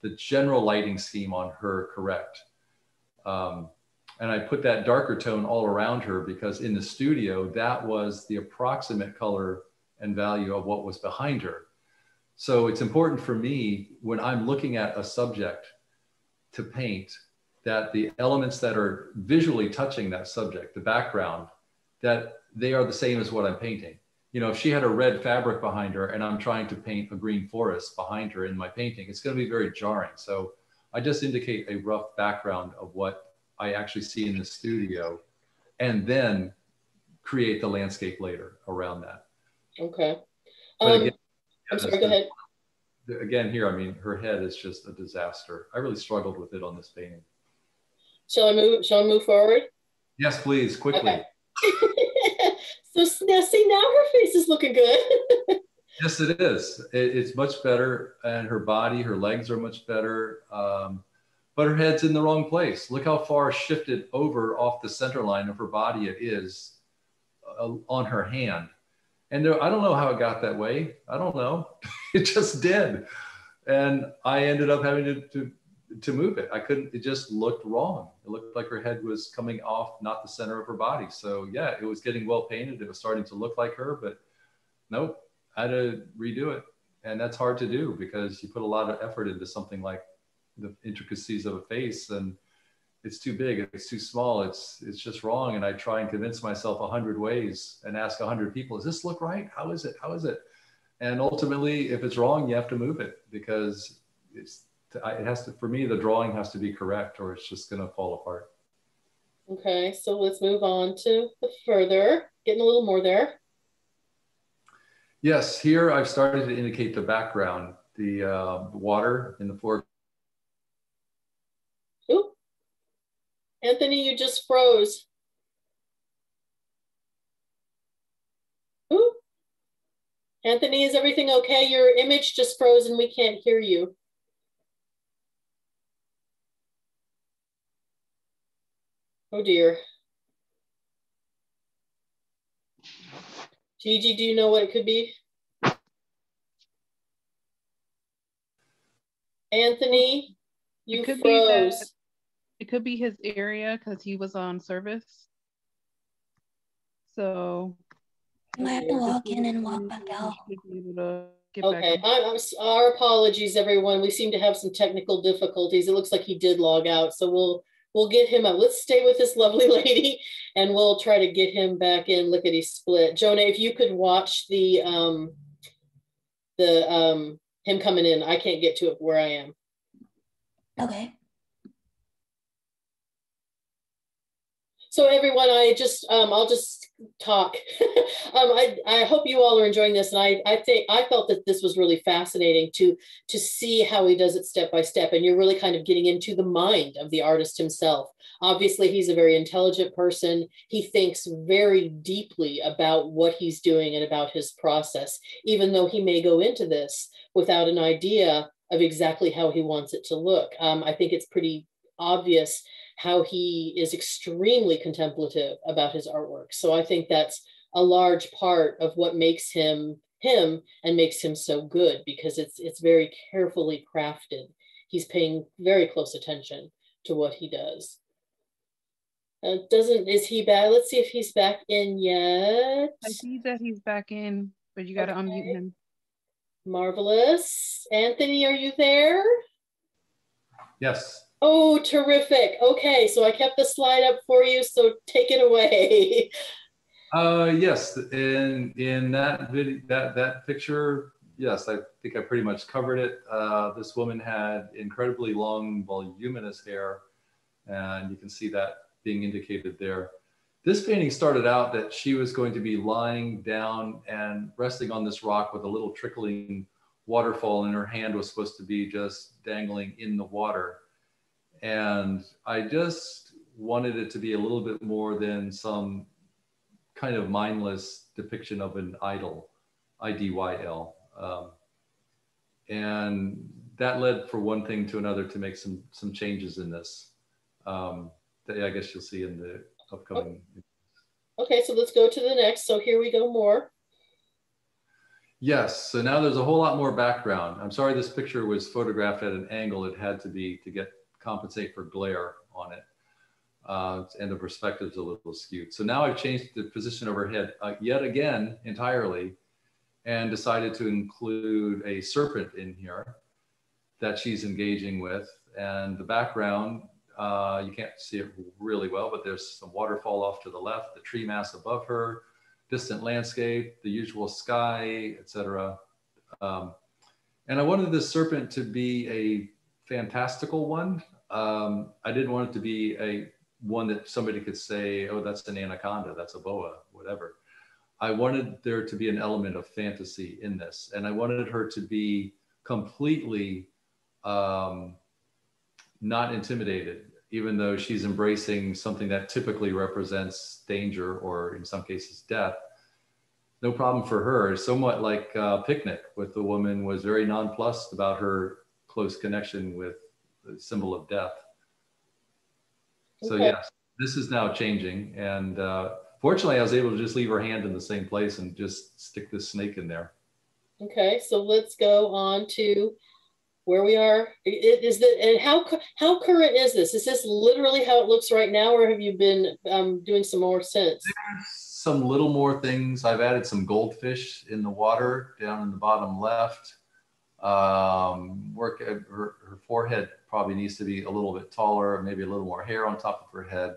the general lighting scheme on her correct. Um, and I put that darker tone all around her because in the studio, that was the approximate color and value of what was behind her. So it's important for me when I'm looking at a subject to paint that the elements that are visually touching that subject, the background, that they are the same as what I'm painting. You know, if she had a red fabric behind her and I'm trying to paint a green forest behind her in my painting, it's going to be very jarring. So I just indicate a rough background of what I actually see in the studio and then create the landscape later around that. Okay. Um, again, I'm sorry, go ahead. Again, here, I mean, her head is just a disaster. I really struggled with it on this painting. Shall I move, shall I move forward? Yes, please, quickly. Okay. so now see, now her face is looking good. yes, it is. It, it's much better. And her body, her legs are much better. Um, but her head's in the wrong place. Look how far shifted over off the center line of her body it is uh, on her hand. And there, I don't know how it got that way. I don't know. it just did. And I ended up having to, to, to move it. I couldn't, it just looked wrong. It looked like her head was coming off, not the center of her body. So yeah, it was getting well painted. It was starting to look like her, but nope, Had to redo it. And that's hard to do because you put a lot of effort into something like the intricacies of a face and it's too big it's too small it's it's just wrong. And i try and convince myself a hundred ways and ask a hundred people does this look right? How is it? How is it? And ultimately if it's wrong you have to move it because it's it has to for me the drawing has to be correct or it's just going to fall apart. Okay so let's move on to the further getting a little more there yes here i've started to indicate the background the uh, water in the foreground Anthony, you just froze. Ooh. Anthony, is everything okay? Your image just froze and we can't hear you. Oh dear. Gigi, do you know what it could be? Anthony, you froze. It could be his area because he was on service. So I have to walk in and walk back out. Okay, I'm, our apologies, everyone. We seem to have some technical difficulties. It looks like he did log out, so we'll we'll get him out. Let's stay with this lovely lady, and we'll try to get him back in. Lickety split, Jonah. If you could watch the um the um him coming in, I can't get to it where I am. Okay. So everyone, I just, um, I'll just talk. um, I, I hope you all are enjoying this. And I, I think, I felt that this was really fascinating to, to see how he does it step by step. And you're really kind of getting into the mind of the artist himself. Obviously, he's a very intelligent person. He thinks very deeply about what he's doing and about his process, even though he may go into this without an idea of exactly how he wants it to look. Um, I think it's pretty obvious how he is extremely contemplative about his artwork. So I think that's a large part of what makes him him and makes him so good because it's it's very carefully crafted. He's paying very close attention to what he does. Uh, doesn't is he back? Let's see if he's back in yet. I see that he's back in, but you got to okay. unmute him. Marvelous. Anthony, are you there? Yes. Oh, terrific. Okay, so I kept the slide up for you, so take it away. Uh, yes, in in that video, that that picture, yes, I think I pretty much covered it. Uh, this woman had incredibly long, voluminous hair, and you can see that being indicated there. This painting started out that she was going to be lying down and resting on this rock with a little trickling waterfall, and her hand was supposed to be just dangling in the water. And I just wanted it to be a little bit more than some kind of mindless depiction of an idyl, I D Y L. Um, and that led for one thing to another to make some some changes in this um, that I guess you'll see in the upcoming. Okay, so let's go to the next. So here we go more. Yes, so now there's a whole lot more background. I'm sorry this picture was photographed at an angle it had to be to get compensate for glare on it. Uh, and the perspective is a little skewed. So now I've changed the position overhead uh, yet again entirely and decided to include a serpent in here that she's engaging with. And the background, uh, you can't see it really well, but there's some waterfall off to the left, the tree mass above her, distant landscape, the usual sky, etc. Um, and I wanted this serpent to be a fantastical one. Um, I didn't want it to be a one that somebody could say, oh, that's an anaconda, that's a boa, whatever. I wanted there to be an element of fantasy in this, and I wanted her to be completely um, not intimidated, even though she's embracing something that typically represents danger or, in some cases, death. No problem for her. Somewhat like uh, Picnic with the woman was very nonplussed about her close connection with the symbol of death. So yes, this is now changing, and uh, fortunately, I was able to just leave her hand in the same place and just stick this snake in there. Okay, so let's go on to where we are. Is that and how how current is this? Is this literally how it looks right now, or have you been um, doing some more since? Some little more things. I've added some goldfish in the water down in the bottom left. Um, work her, her forehead probably needs to be a little bit taller, maybe a little more hair on top of her head.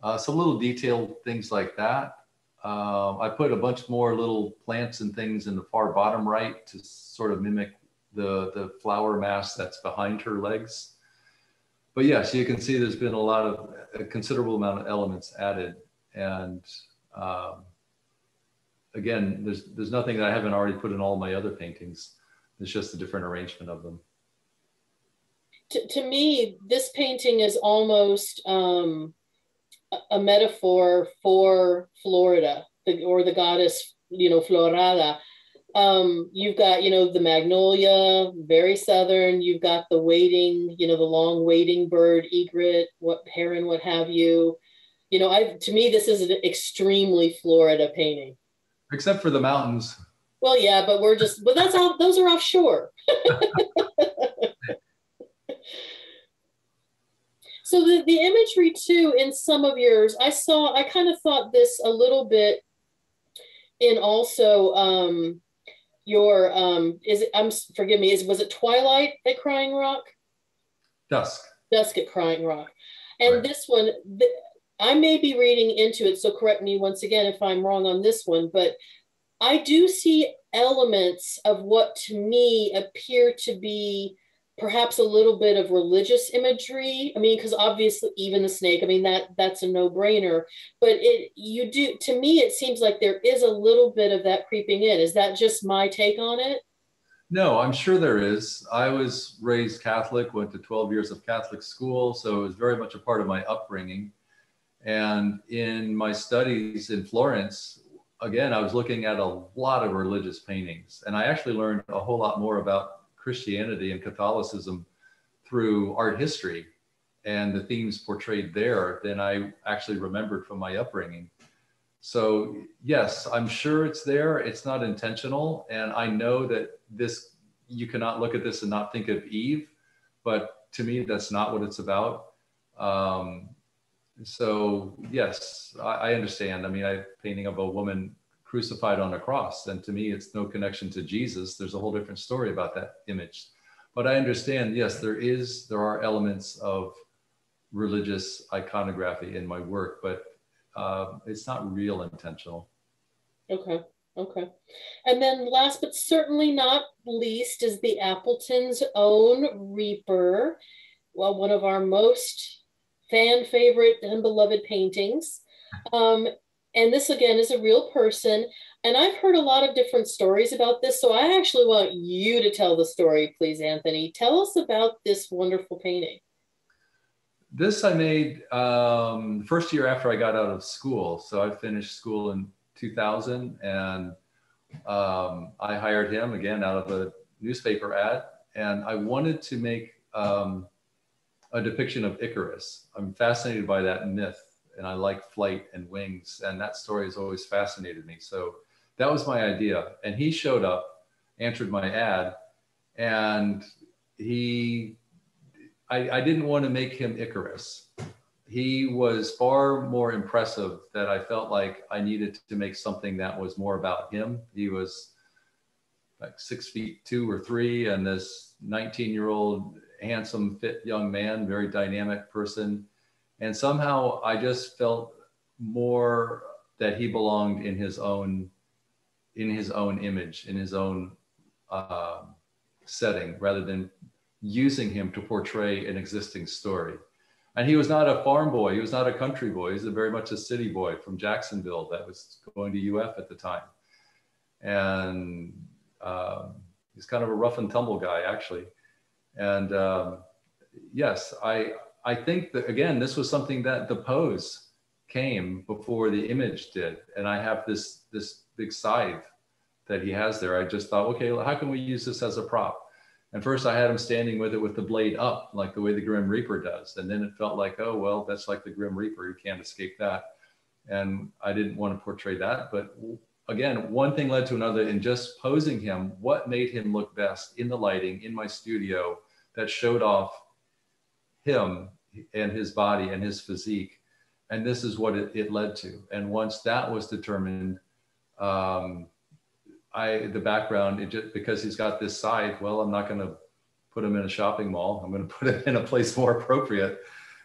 Uh, some little detailed things like that. Uh, I put a bunch more little plants and things in the far bottom right to sort of mimic the, the flower mass that's behind her legs. But yes, you can see there's been a lot of, a considerable amount of elements added. And um, again, there's, there's nothing that I haven't already put in all my other paintings. It's just a different arrangement of them. To, to me, this painting is almost um, a metaphor for Florida or the goddess, you know, Florada. Um, you've got, you know, the magnolia, very southern. You've got the waiting, you know, the long waiting bird, egret, what heron, what have you. You know, I to me, this is an extremely Florida painting. Except for the mountains. Well, yeah, but we're just, but that's all, those are offshore. so the, the imagery too, in some of yours, I saw, I kind of thought this a little bit in also um, your, um, is it, I'm, forgive me, is, was it Twilight at Crying Rock? Dusk. Dusk at Crying Rock. And right. this one, th I may be reading into it, so correct me once again if I'm wrong on this one, but I do see elements of what to me appear to be perhaps a little bit of religious imagery. I mean, because obviously even the snake, I mean, that that's a no-brainer. But it you do to me, it seems like there is a little bit of that creeping in. Is that just my take on it? No, I'm sure there is. I was raised Catholic, went to 12 years of Catholic school, so it was very much a part of my upbringing. And in my studies in Florence, again, I was looking at a lot of religious paintings, and I actually learned a whole lot more about Christianity and Catholicism through art history and the themes portrayed there than I actually remembered from my upbringing. So, yes, I'm sure it's there. It's not intentional. And I know that this, you cannot look at this and not think of Eve, but to me, that's not what it's about. Um, so yes, I, I understand. I mean, I painting of a woman crucified on a cross, and to me, it's no connection to Jesus. There's a whole different story about that image. But I understand. Yes, there is. There are elements of religious iconography in my work, but uh, it's not real intentional. Okay. Okay. And then last but certainly not least is the Appleton's own Reaper. Well, one of our most fan favorite and beloved paintings. Um, and this again is a real person. And I've heard a lot of different stories about this. So I actually want you to tell the story, please, Anthony. Tell us about this wonderful painting. This I made um, first year after I got out of school. So I finished school in 2000 and um, I hired him again out of a newspaper ad. And I wanted to make um, a depiction of Icarus. I'm fascinated by that myth and I like flight and wings. And that story has always fascinated me. So that was my idea. And he showed up, answered my ad, and he, I, I didn't want to make him Icarus. He was far more impressive that I felt like I needed to make something that was more about him. He was like six feet two or three, and this 19 year old handsome, fit young man, very dynamic person. And somehow I just felt more that he belonged in his own in his own image, in his own uh, setting, rather than using him to portray an existing story. And he was not a farm boy. He was not a country boy. He was a very much a city boy from Jacksonville that was going to UF at the time. And um, he's kind of a rough and tumble guy, actually. And um, yes, I, I think that, again, this was something that the pose came before the image did. And I have this, this big scythe that he has there. I just thought, okay, how can we use this as a prop? And first I had him standing with it with the blade up, like the way the Grim Reaper does. And then it felt like, oh, well, that's like the Grim Reaper. You can't escape that. And I didn't want to portray that. But again, one thing led to another. And just posing him, what made him look best in the lighting in my studio that showed off him and his body and his physique. And this is what it, it led to. And once that was determined, um, I the background it just because he's got this side. Well, I'm not going to put him in a shopping mall. I'm going to put him in a place more appropriate.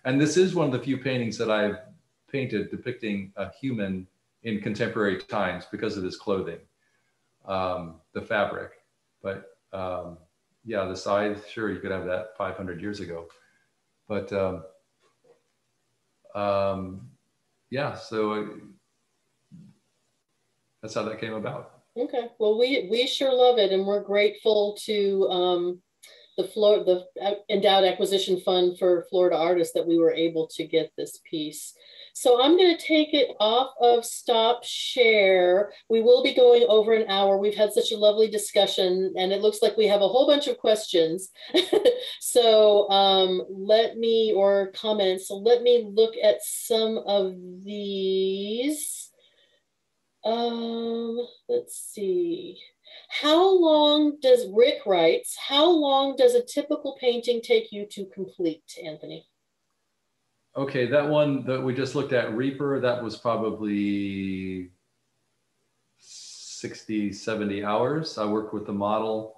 And this is one of the few paintings that I've painted depicting a human in contemporary times because of his clothing, um, the fabric. But um, yeah, the scythe, sure, you could have that 500 years ago. But um, um, yeah, so that's how that came about. Okay. Well, we we sure love it, and we're grateful to um, the Florida the endowed acquisition fund for Florida artists that we were able to get this piece. So I'm going to take it off of stop share. We will be going over an hour. We've had such a lovely discussion, and it looks like we have a whole bunch of questions. so um, let me or comments. So let me look at some of these. Um, let's see. How long does Rick writes? How long does a typical painting take you to complete, Anthony? Okay, that one that we just looked at, Reaper, that was probably 60, 70 hours. I worked with the model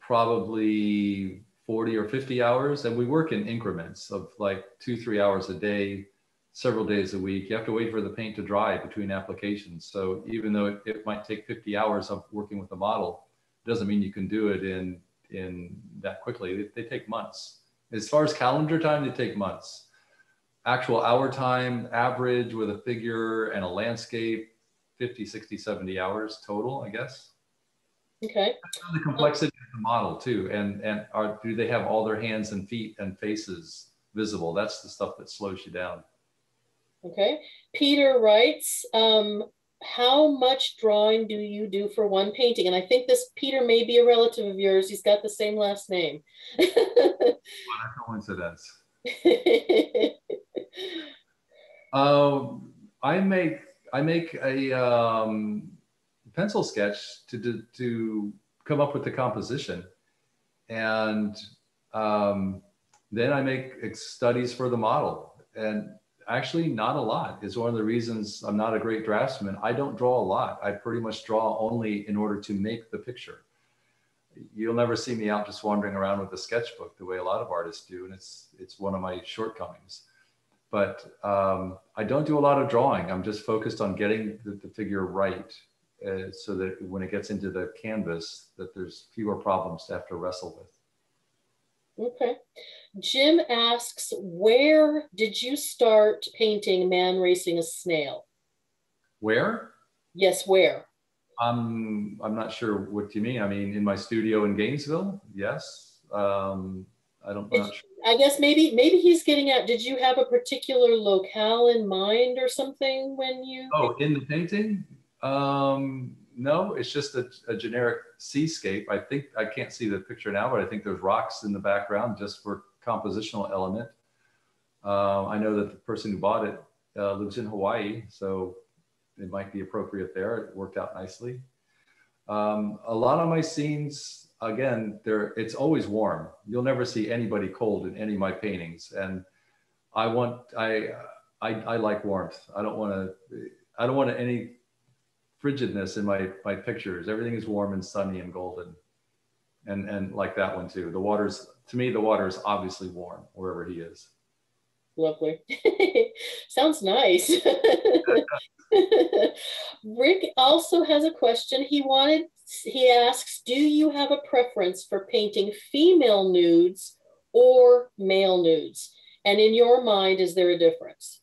probably 40 or 50 hours, and we work in increments of like two, three hours a day several days a week. You have to wait for the paint to dry between applications. So even though it, it might take 50 hours of working with the model, doesn't mean you can do it in, in that quickly. They, they take months. As far as calendar time, they take months. Actual hour time, average with a figure and a landscape, 50, 60, 70 hours total, I guess. Okay. The complexity of the model too. And, and are, do they have all their hands and feet and faces visible? That's the stuff that slows you down. Okay. Peter writes, um, how much drawing do you do for one painting? And I think this Peter may be a relative of yours. He's got the same last name. what a coincidence. um, I make I make a um, pencil sketch to, to, to come up with the composition, and um, then I make studies for the model. And actually not a lot is one of the reasons I'm not a great draftsman. I don't draw a lot. I pretty much draw only in order to make the picture. You'll never see me out just wandering around with a sketchbook the way a lot of artists do, and it's it's one of my shortcomings. But um, I don't do a lot of drawing. I'm just focused on getting the, the figure right uh, so that when it gets into the canvas, that there's fewer problems to have to wrestle with. Okay. Jim asks, where did you start painting man racing a snail? Where? Yes, where? Um, I'm not sure what you mean. I mean, in my studio in Gainesville, yes. Um, I don't. Sure. I guess maybe maybe he's getting at. Did you have a particular locale in mind or something when you? Oh, in the painting? Um, no, it's just a, a, generic seascape. I think I can't see the picture now, but I think there's rocks in the background just for compositional element. Uh, I know that the person who bought it uh, lives in Hawaii, so it might be appropriate there. It worked out nicely. Um, a lot of my scenes, again, there it's always warm. You'll never see anybody cold in any of my paintings, and I want I I, I like warmth. I don't want to I don't want any frigidness in my my pictures. Everything is warm and sunny and golden, and and like that one too. The water's to me the water is obviously warm wherever he is. Lovely. Sounds nice. Rick also has a question. He wanted, he asks, do you have a preference for painting female nudes or male nudes? And in your mind, is there a difference?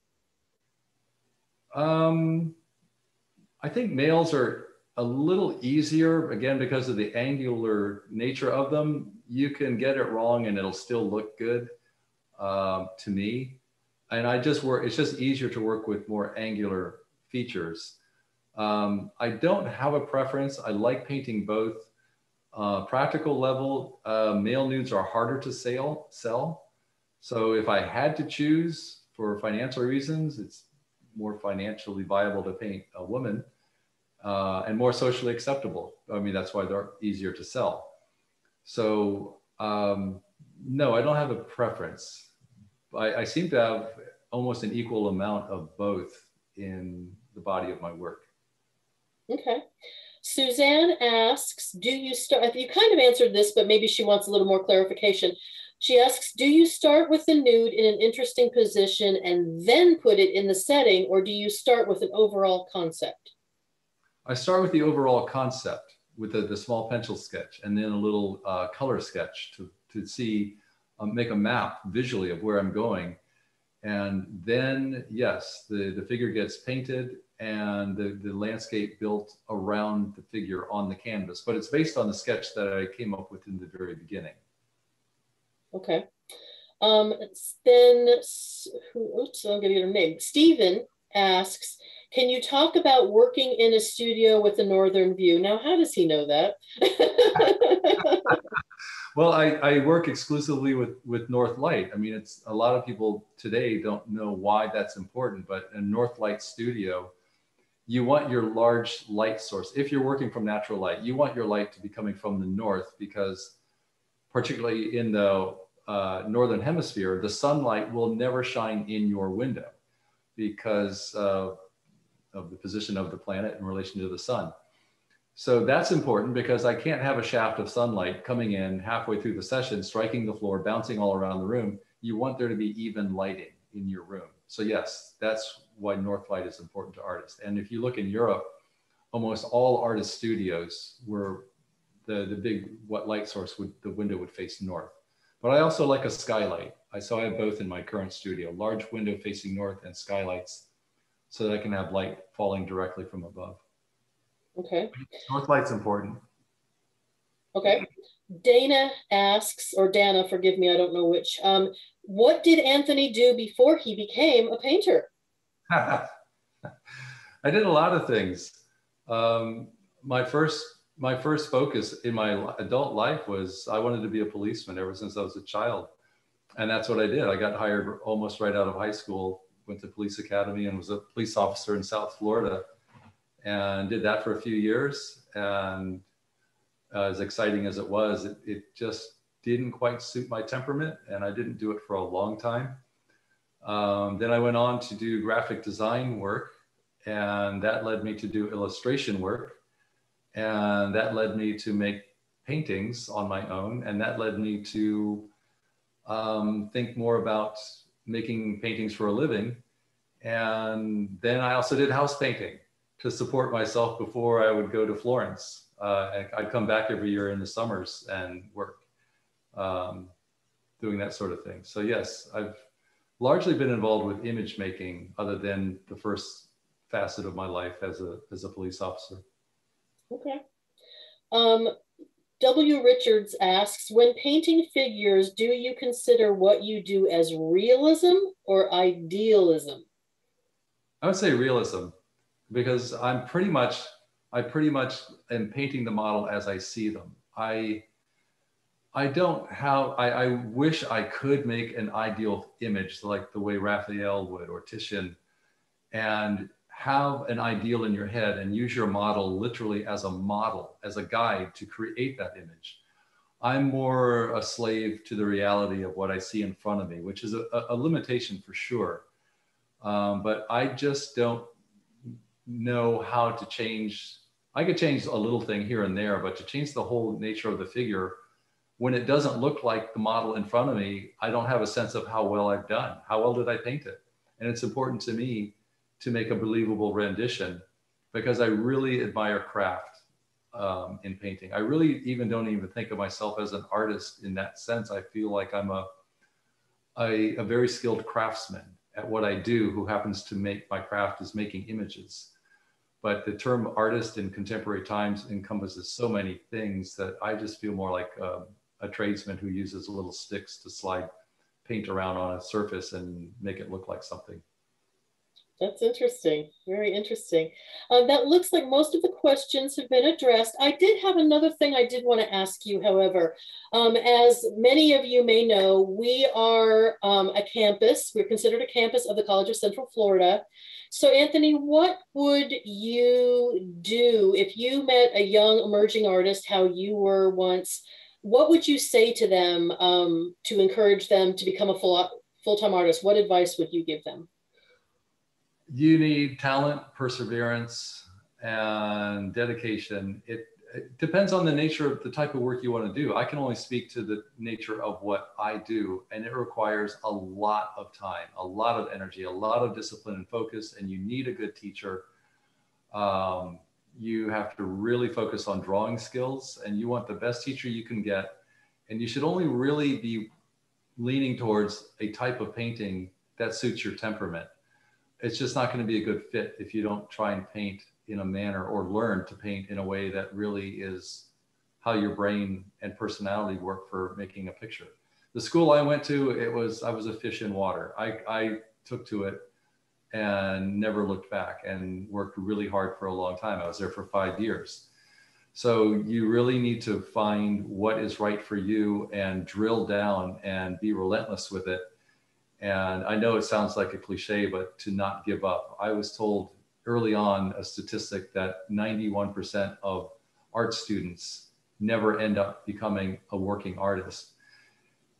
Um, I think males are a little easier, again, because of the angular nature of them. You can get it wrong and it'll still look good um, to me. And I just work, it's just easier to work with more angular features. Um, I don't have a preference. I like painting both. Uh, practical level, uh, male nudes are harder to sell, sell. So if I had to choose for financial reasons, it's more financially viable to paint a woman uh, and more socially acceptable. I mean, that's why they're easier to sell. So um, no, I don't have a preference. I, I seem to have almost an equal amount of both in the body of my work. Okay. Suzanne asks, do you start, you kind of answered this, but maybe she wants a little more clarification. She asks, do you start with the nude in an interesting position and then put it in the setting, or do you start with an overall concept? I start with the overall concept with the, the small pencil sketch and then a little uh, color sketch to, to see, um, make a map visually of where I'm going. And then, yes, the, the figure gets painted and the, the landscape built around the figure on the canvas. But it's based on the sketch that I came up with in the very beginning. Okay. Um, then, who, oops, I'm going to get her name. Stephen asks, can you talk about working in a studio with a northern view? Now, how does he know that? well, I, I work exclusively with, with North Light. I mean, it's a lot of people today don't know why that's important, but a North Light studio, you want your large light source. If you're working from natural light, you want your light to be coming from the north because particularly in the uh, northern hemisphere, the sunlight will never shine in your window because uh, of the position of the planet in relation to the sun. So that's important because I can't have a shaft of sunlight coming in halfway through the session, striking the floor, bouncing all around the room. You want there to be even lighting in your room. So yes, that's why north light is important to artists. And if you look in Europe, almost all artist studios were the, the big what light source would the window would face north. But I also like a skylight. I so I have both in my current studio, large window facing north and skylights so that I can have light falling directly from above. Okay. North light's important. Okay. Dana asks, or Dana, forgive me, I don't know which. Um, what did Anthony do before he became a painter? I did a lot of things. Um, my first my first focus in my adult life was I wanted to be a policeman ever since I was a child, and that's what I did. I got hired almost right out of high school went to police academy and was a police officer in South Florida and did that for a few years. And uh, as exciting as it was, it, it, just didn't quite suit my temperament and I didn't do it for a long time. Um, then I went on to do graphic design work and that led me to do illustration work. And that led me to make paintings on my own. And that led me to um, think more about making paintings for a living. And then I also did house painting to support myself before I would go to Florence. Uh, I'd come back every year in the summers and work, um, doing that sort of thing. So yes, I've largely been involved with image making other than the first facet of my life as a, as a police officer. Okay. Um, W. Richards asks, when painting figures, do you consider what you do as realism or idealism? I would say realism because I'm pretty much, I pretty much am painting the model as I see them. I, I don't have, I, I wish I could make an ideal image like the way Raphael would or Titian and have an ideal in your head and use your model literally as a model, as a guide to create that image. I'm more a slave to the reality of what I see in front of me, which is a, a limitation for sure. Um, but I just don't know how to change. I could change a little thing here and there, but to change the whole nature of the figure, when it doesn't look like the model in front of me, I don't have a sense of how well I've done. How well did I paint it? And it's important to me to make a believable rendition because I really admire craft um, in painting. I really even don't even think of myself as an artist in that sense. I feel like I'm a, a, a very skilled craftsman at what I do who happens to make my craft is making images. But the term artist in contemporary times encompasses so many things that I just feel more like um, a tradesman who uses little sticks to slide paint around on a surface and make it look like something. That's interesting. Very interesting. Uh, that looks like most of the questions have been addressed. I did have another thing I did want to ask you, however. Um, as many of you may know, we are um, a campus. We're considered a campus of the College of Central Florida. So, Anthony, what would you do if you met a young emerging artist, how you were once? What would you say to them um, to encourage them to become a full full-time artist? What advice would you give them? you need talent, perseverance, and dedication. It, it, depends on the nature of the type of work you want to do. I can only speak to the nature of what I do, and it requires a lot of time, a lot of energy, a lot of discipline and focus, and you need a good teacher. Um, you have to really focus on drawing skills, and you want the best teacher you can get. And you should only really be leaning towards a type of painting that suits your temperament it's just not going to be a good fit if you don't try and paint in a manner or learn to paint in a way that really is how your brain and personality work for making a picture. The school I went to, it was I was a fish in water. I, I took to it and never looked back and worked really hard for a long time. I was there for five years. So you really need to find what is right for you and drill down and be relentless with it and I know it sounds like a cliche, but to not give up. I was told early on a statistic that 91% of art students never end up becoming a working artist.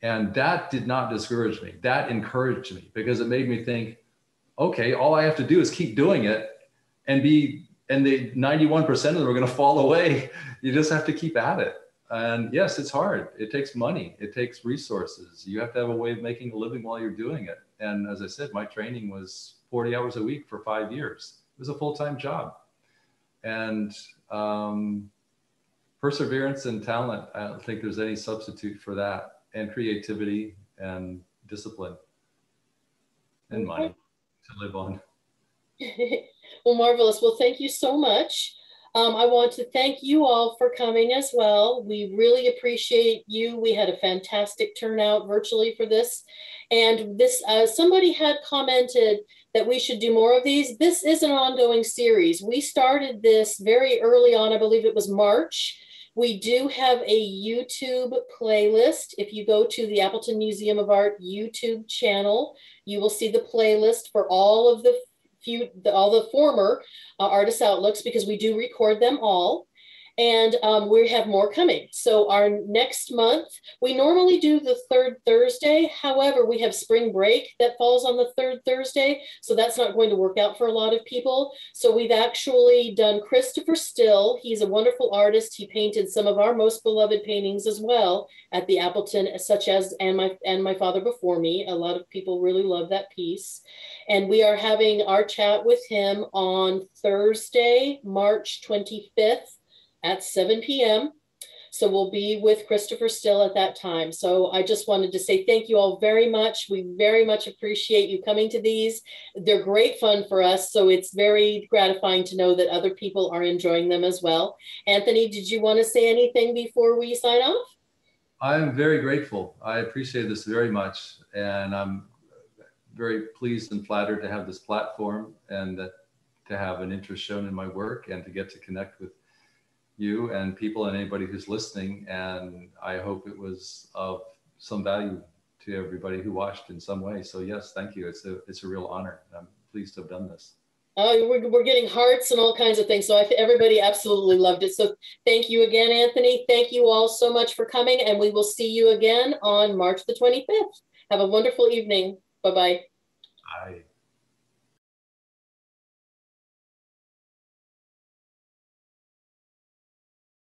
And that did not discourage me. That encouraged me because it made me think, okay, all I have to do is keep doing it and be, and the 91% of them are going to fall away. You just have to keep at it. And yes, it's hard. It takes money, it takes resources. You have to have a way of making a living while you're doing it. And as I said, my training was 40 hours a week for five years. It was a full time job. And um, perseverance and talent, I don't think there's any substitute for that, and creativity and discipline and money to live on. well, marvelous. Well, thank you so much. Um, I want to thank you all for coming as well. We really appreciate you. We had a fantastic turnout virtually for this. And this, uh, somebody had commented that we should do more of these. This is an ongoing series. We started this very early on, I believe it was March. We do have a YouTube playlist. If you go to the Appleton Museum of Art YouTube channel, you will see the playlist for all of the few, all the former uh, artist outlooks because we do record them all. And um, we have more coming. So our next month, we normally do the third Thursday. However, we have spring break that falls on the third Thursday, so that's not going to work out for a lot of people. So we've actually done Christopher Still. He's a wonderful artist. He painted some of our most beloved paintings as well at the Appleton, such as and my and my father before me. A lot of people really love that piece, and we are having our chat with him on Thursday, March twenty fifth at 7 p.m. So we'll be with Christopher Still at that time. So I just wanted to say thank you all very much. We very much appreciate you coming to these. They're great fun for us. So it's very gratifying to know that other people are enjoying them as well. Anthony, did you want to say anything before we sign off? I'm very grateful. I appreciate this very much. And I'm very pleased and flattered to have this platform and to have an interest shown in my work and to get to connect with you and people and anybody who's listening. And I hope it was of some value to everybody who watched in some way. So yes, thank you. It's a it's a real honor. I'm pleased to have done this. Oh, we're, we're getting hearts and all kinds of things. So I, everybody absolutely loved it. So thank you again, Anthony. Thank you all so much for coming. And we will see you again on March the 25th. Have a wonderful evening. Bye-bye. Bye.